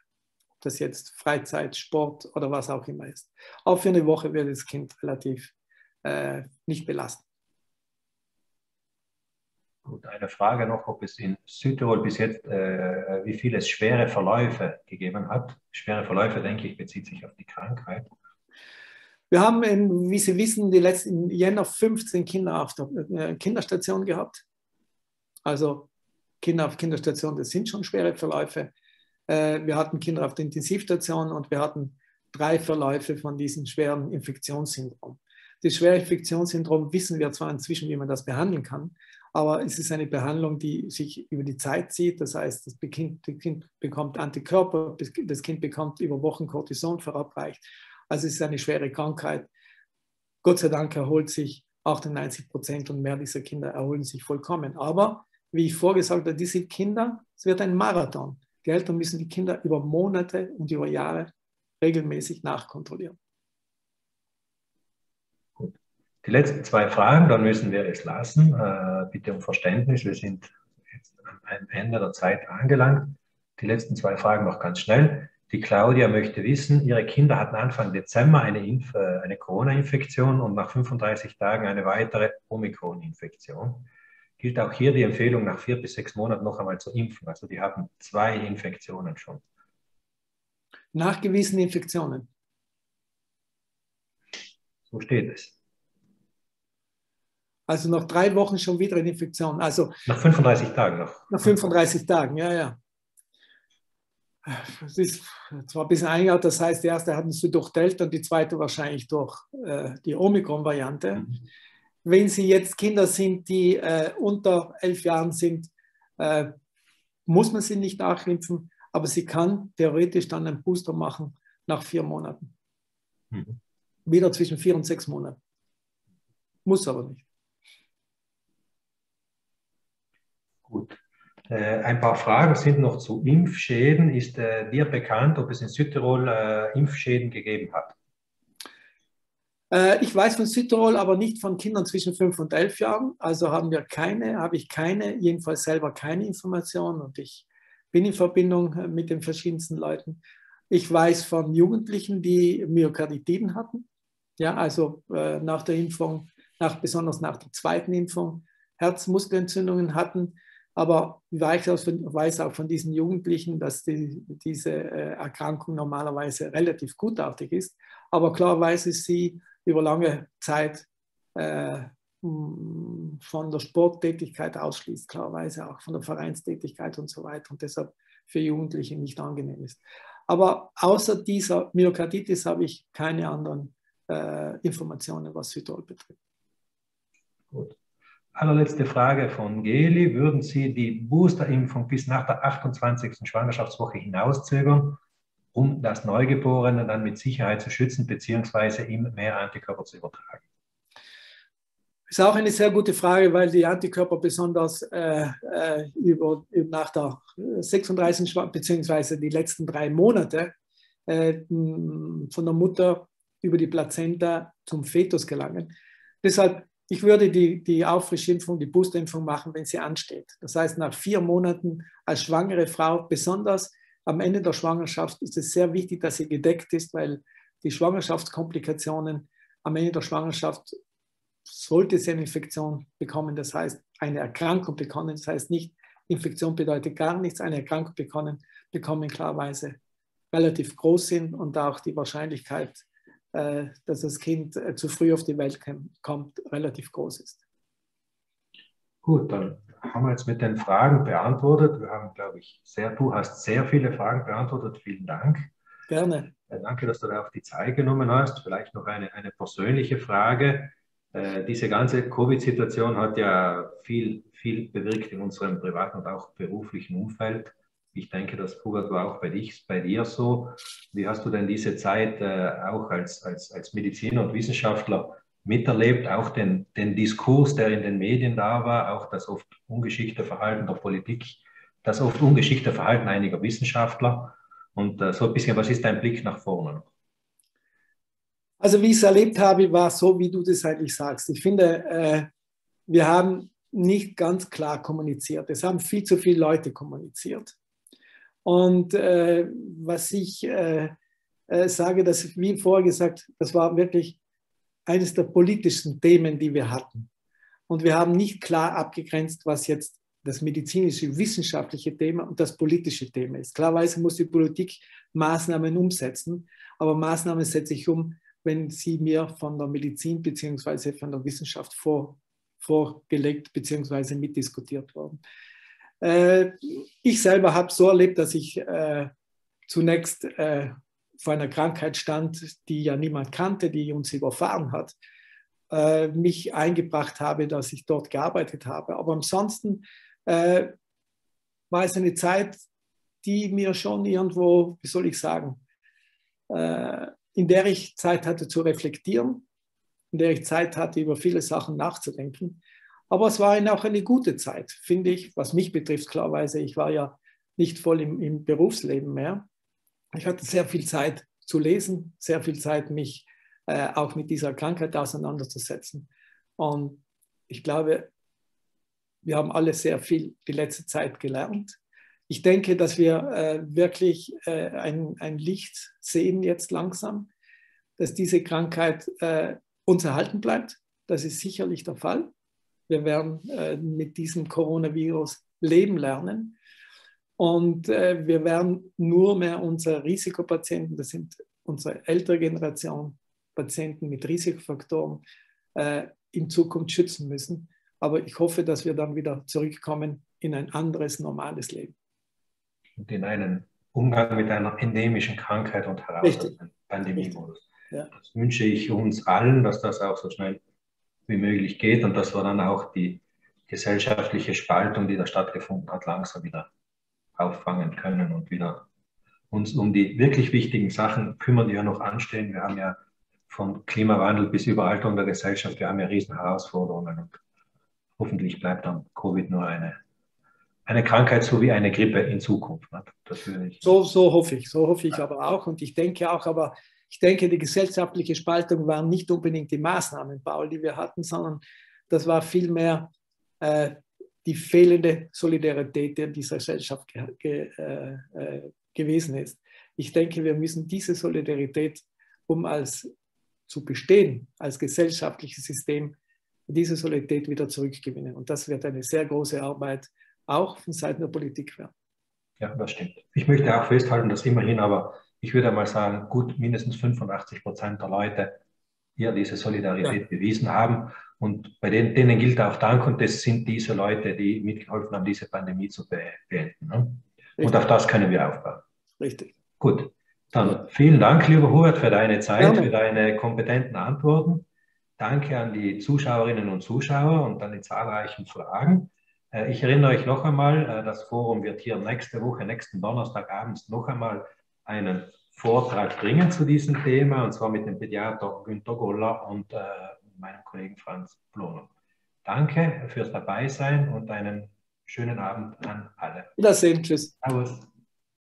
S2: Ob das jetzt Freizeit, Sport oder was auch immer ist. Auch für eine Woche wird das Kind relativ äh, nicht belasten.
S1: Gut, eine Frage noch, ob es in Südtirol bis jetzt, äh, wie viele schwere Verläufe gegeben hat. Schwere Verläufe, denke ich, bezieht sich auf die Krankheit.
S2: Wir haben, in, wie Sie wissen, die letzten Jänner 15 Kinder auf der äh, Kinderstation gehabt. Also Kinder auf Kinderstation, das sind schon schwere Verläufe. Äh, wir hatten Kinder auf der Intensivstation und wir hatten drei Verläufe von diesem schweren Infektionssyndrom. Das schwere Infektionssyndrom wissen wir zwar inzwischen, wie man das behandeln kann, aber es ist eine Behandlung, die sich über die Zeit zieht. Das heißt, das kind, das kind bekommt Antikörper, das Kind bekommt über Wochen Cortison verabreicht. Also es ist eine schwere Krankheit. Gott sei Dank erholt sich 98 Prozent und mehr dieser Kinder erholen sich vollkommen. Aber wie ich vorgesagt habe, diese Kinder, es wird ein Marathon. Die Eltern müssen die Kinder über Monate und über Jahre regelmäßig nachkontrollieren.
S1: Die letzten zwei Fragen, dann müssen wir es lassen. Äh, bitte um Verständnis, wir sind jetzt am Ende der Zeit angelangt. Die letzten zwei Fragen noch ganz schnell. Die Claudia möchte wissen, ihre Kinder hatten Anfang Dezember eine, äh, eine Corona-Infektion und nach 35 Tagen eine weitere Omikron-Infektion. Gilt auch hier die Empfehlung, nach vier bis sechs Monaten noch einmal zu impfen. Also die haben zwei Infektionen schon.
S2: Nachgewiesene Infektionen.
S1: So steht es.
S2: Also nach drei Wochen schon wieder eine Infektion. Also
S1: nach 35 Tagen noch.
S2: Nach 35 Tagen, ja, ja. Es ist zwar ein bisschen eingegangen, das heißt, die erste hatten sie durch Delta und die zweite wahrscheinlich durch äh, die Omikron-Variante. Mhm. Wenn sie jetzt Kinder sind, die äh, unter elf Jahren sind, äh, muss man sie nicht nachimpfen, aber sie kann theoretisch dann einen Booster machen nach vier Monaten. Mhm. Wieder zwischen vier und sechs Monaten. Muss aber nicht.
S1: Gut. Äh, ein paar Fragen sind noch zu Impfschäden. Ist äh, dir bekannt, ob es in Südtirol äh, Impfschäden gegeben hat?
S2: Äh, ich weiß von Südtirol, aber nicht von Kindern zwischen 5 und 11 Jahren. Also haben wir keine, habe ich keine, jedenfalls selber keine Informationen und ich bin in Verbindung äh, mit den verschiedensten Leuten. Ich weiß von Jugendlichen, die Myokarditiden hatten, ja, also äh, nach der Impfung, nach, besonders nach der zweiten Impfung, Herzmuskelentzündungen hatten. Aber ich weiß auch von diesen Jugendlichen, dass die, diese äh, Erkrankung normalerweise relativ gutartig ist. Aber klarerweise sie über lange Zeit äh, von der Sporttätigkeit ausschließt, klarerweise auch von der Vereinstätigkeit und so weiter und deshalb für Jugendliche nicht angenehm ist. Aber außer dieser Myokarditis habe ich keine anderen äh, Informationen, was Südol betrifft.
S1: Gut. Allerletzte Frage von Geli. Würden Sie die Boosterimpfung bis nach der 28. Schwangerschaftswoche hinauszögern, um das Neugeborene dann mit Sicherheit zu schützen, beziehungsweise ihm mehr Antikörper zu übertragen?
S2: Ist auch eine sehr gute Frage, weil die Antikörper besonders äh, äh über, nach der 36 beziehungsweise die letzten drei Monate äh, von der Mutter über die Plazenta zum Fetus gelangen. Deshalb, ich würde die, die Auffrischimpfung, die Boosterimpfung machen, wenn sie ansteht. Das heißt, nach vier Monaten als schwangere Frau, besonders am Ende der Schwangerschaft, ist es sehr wichtig, dass sie gedeckt ist, weil die Schwangerschaftskomplikationen am Ende der Schwangerschaft sollte sie eine Infektion bekommen, das heißt eine Erkrankung bekommen, das heißt nicht, Infektion bedeutet gar nichts, eine Erkrankung bekommen, bekommen klarweise relativ groß sind und auch die Wahrscheinlichkeit, dass das Kind äh, zu früh auf die Welt kommt, relativ groß ist.
S1: Gut, dann haben wir jetzt mit den Fragen beantwortet. Wir haben, glaube ich, sehr, du hast sehr viele Fragen beantwortet. Vielen Dank.
S2: Gerne.
S1: Danke, dass du da auch die Zeit genommen hast. Vielleicht noch eine, eine persönliche Frage. Äh, diese ganze Covid-Situation hat ja viel, viel bewirkt in unserem privaten und auch beruflichen Umfeld. Ich denke, das war auch bei, dich, bei dir so. Wie hast du denn diese Zeit äh, auch als, als, als Mediziner und Wissenschaftler miterlebt? Auch den, den Diskurs, der in den Medien da war, auch das oft ungeschickte Verhalten der Politik, das oft ungeschickte Verhalten einiger Wissenschaftler. Und äh, so ein bisschen, was ist dein Blick nach vorne?
S2: Also wie ich es erlebt habe, war so, wie du das eigentlich sagst. Ich finde, äh, wir haben nicht ganz klar kommuniziert. Es haben viel zu viele Leute kommuniziert. Und äh, was ich äh, äh, sage, das wie vorher gesagt, das war wirklich eines der politischsten Themen, die wir hatten. Und wir haben nicht klar abgegrenzt, was jetzt das medizinische, wissenschaftliche Thema und das politische Thema ist. Klarweise muss die Politik Maßnahmen umsetzen, aber Maßnahmen setze ich um, wenn sie mir von der Medizin bzw. von der Wissenschaft vor, vorgelegt bzw. mitdiskutiert wurden. Äh, ich selber habe so erlebt, dass ich äh, zunächst äh, vor einer Krankheit stand, die ja niemand kannte, die uns überfahren hat, mich eingebracht habe, dass ich dort gearbeitet habe. Aber ansonsten war es eine Zeit, die mir schon irgendwo, wie soll ich sagen, in der ich Zeit hatte zu reflektieren, in der ich Zeit hatte, über viele Sachen nachzudenken. Aber es war auch eine gute Zeit, finde ich, was mich betrifft, klarweise. Ich war ja nicht voll im, im Berufsleben mehr. Ich hatte sehr viel Zeit zu lesen, sehr viel Zeit, mich äh, auch mit dieser Krankheit auseinanderzusetzen. Und ich glaube, wir haben alle sehr viel die letzte Zeit gelernt ich denke, dass wir äh, wirklich äh, ein, ein, Licht sehen jetzt langsam, dass diese Krankheit äh, uns erhalten bleibt. Das ist sicherlich der Fall. Wir werden äh, mit diesem Coronavirus leben lernen. Und äh, wir werden nur mehr unsere Risikopatienten, das sind unsere ältere Generation, Patienten mit Risikofaktoren, äh, in Zukunft schützen müssen. Aber ich hoffe, dass wir dann wieder zurückkommen in ein anderes, normales Leben
S1: und in einen Umgang mit einer endemischen Krankheit und herausfordernden Pandemiemodus. Ja. Das wünsche ich uns allen, dass das auch so schnell wie möglich geht und dass wir dann auch die gesellschaftliche Spaltung, die da stattgefunden hat, langsam wieder auffangen können und wieder uns um die wirklich wichtigen Sachen kümmern, die ja noch anstehen. Wir haben ja von Klimawandel bis Überalterung der Gesellschaft, wir haben ja riesen Herausforderungen und hoffentlich bleibt dann Covid nur eine eine Krankheit so wie eine Grippe in Zukunft.
S2: So, so hoffe ich, so hoffe ich aber auch. Und ich denke auch, aber ich denke, die gesellschaftliche Spaltung war nicht unbedingt die Maßnahmen, Paul, die wir hatten, sondern das war vielmehr äh, die fehlende Solidarität, die in dieser Gesellschaft ge ge äh, äh gewesen ist. Ich denke, wir müssen diese Solidarität, um als zu bestehen, als gesellschaftliches System, diese Solidarität wieder zurückgewinnen. Und das wird eine sehr große Arbeit auch von Seiten der Politik werden.
S1: Ja, das stimmt. Ich möchte auch festhalten, dass immerhin aber, ich würde mal sagen, gut mindestens 85 Prozent der Leute hier diese Solidarität ja. bewiesen haben. Und bei denen, denen, gilt auch Dank und das sind diese Leute, die mitgeholfen haben, diese Pandemie zu beenden. Ne? Und auf das können wir aufbauen.
S2: Richtig.
S1: Gut. Dann vielen Dank, lieber Hubert, für deine Zeit, Gerne. für deine kompetenten Antworten. Danke an die Zuschauerinnen und Zuschauer und an die zahlreichen Fragen. Äh, ich erinnere euch noch einmal, äh, das Forum wird hier nächste Woche, nächsten Donnerstagabend noch einmal einen Vortrag bringen zu diesem Thema, und zwar mit dem Pädiater Günter Goller und äh, meinem Kollegen Franz Bloner. Danke fürs Dabeisein und einen schönen Abend an alle.
S2: Wiedersehen, tschüss. Servus.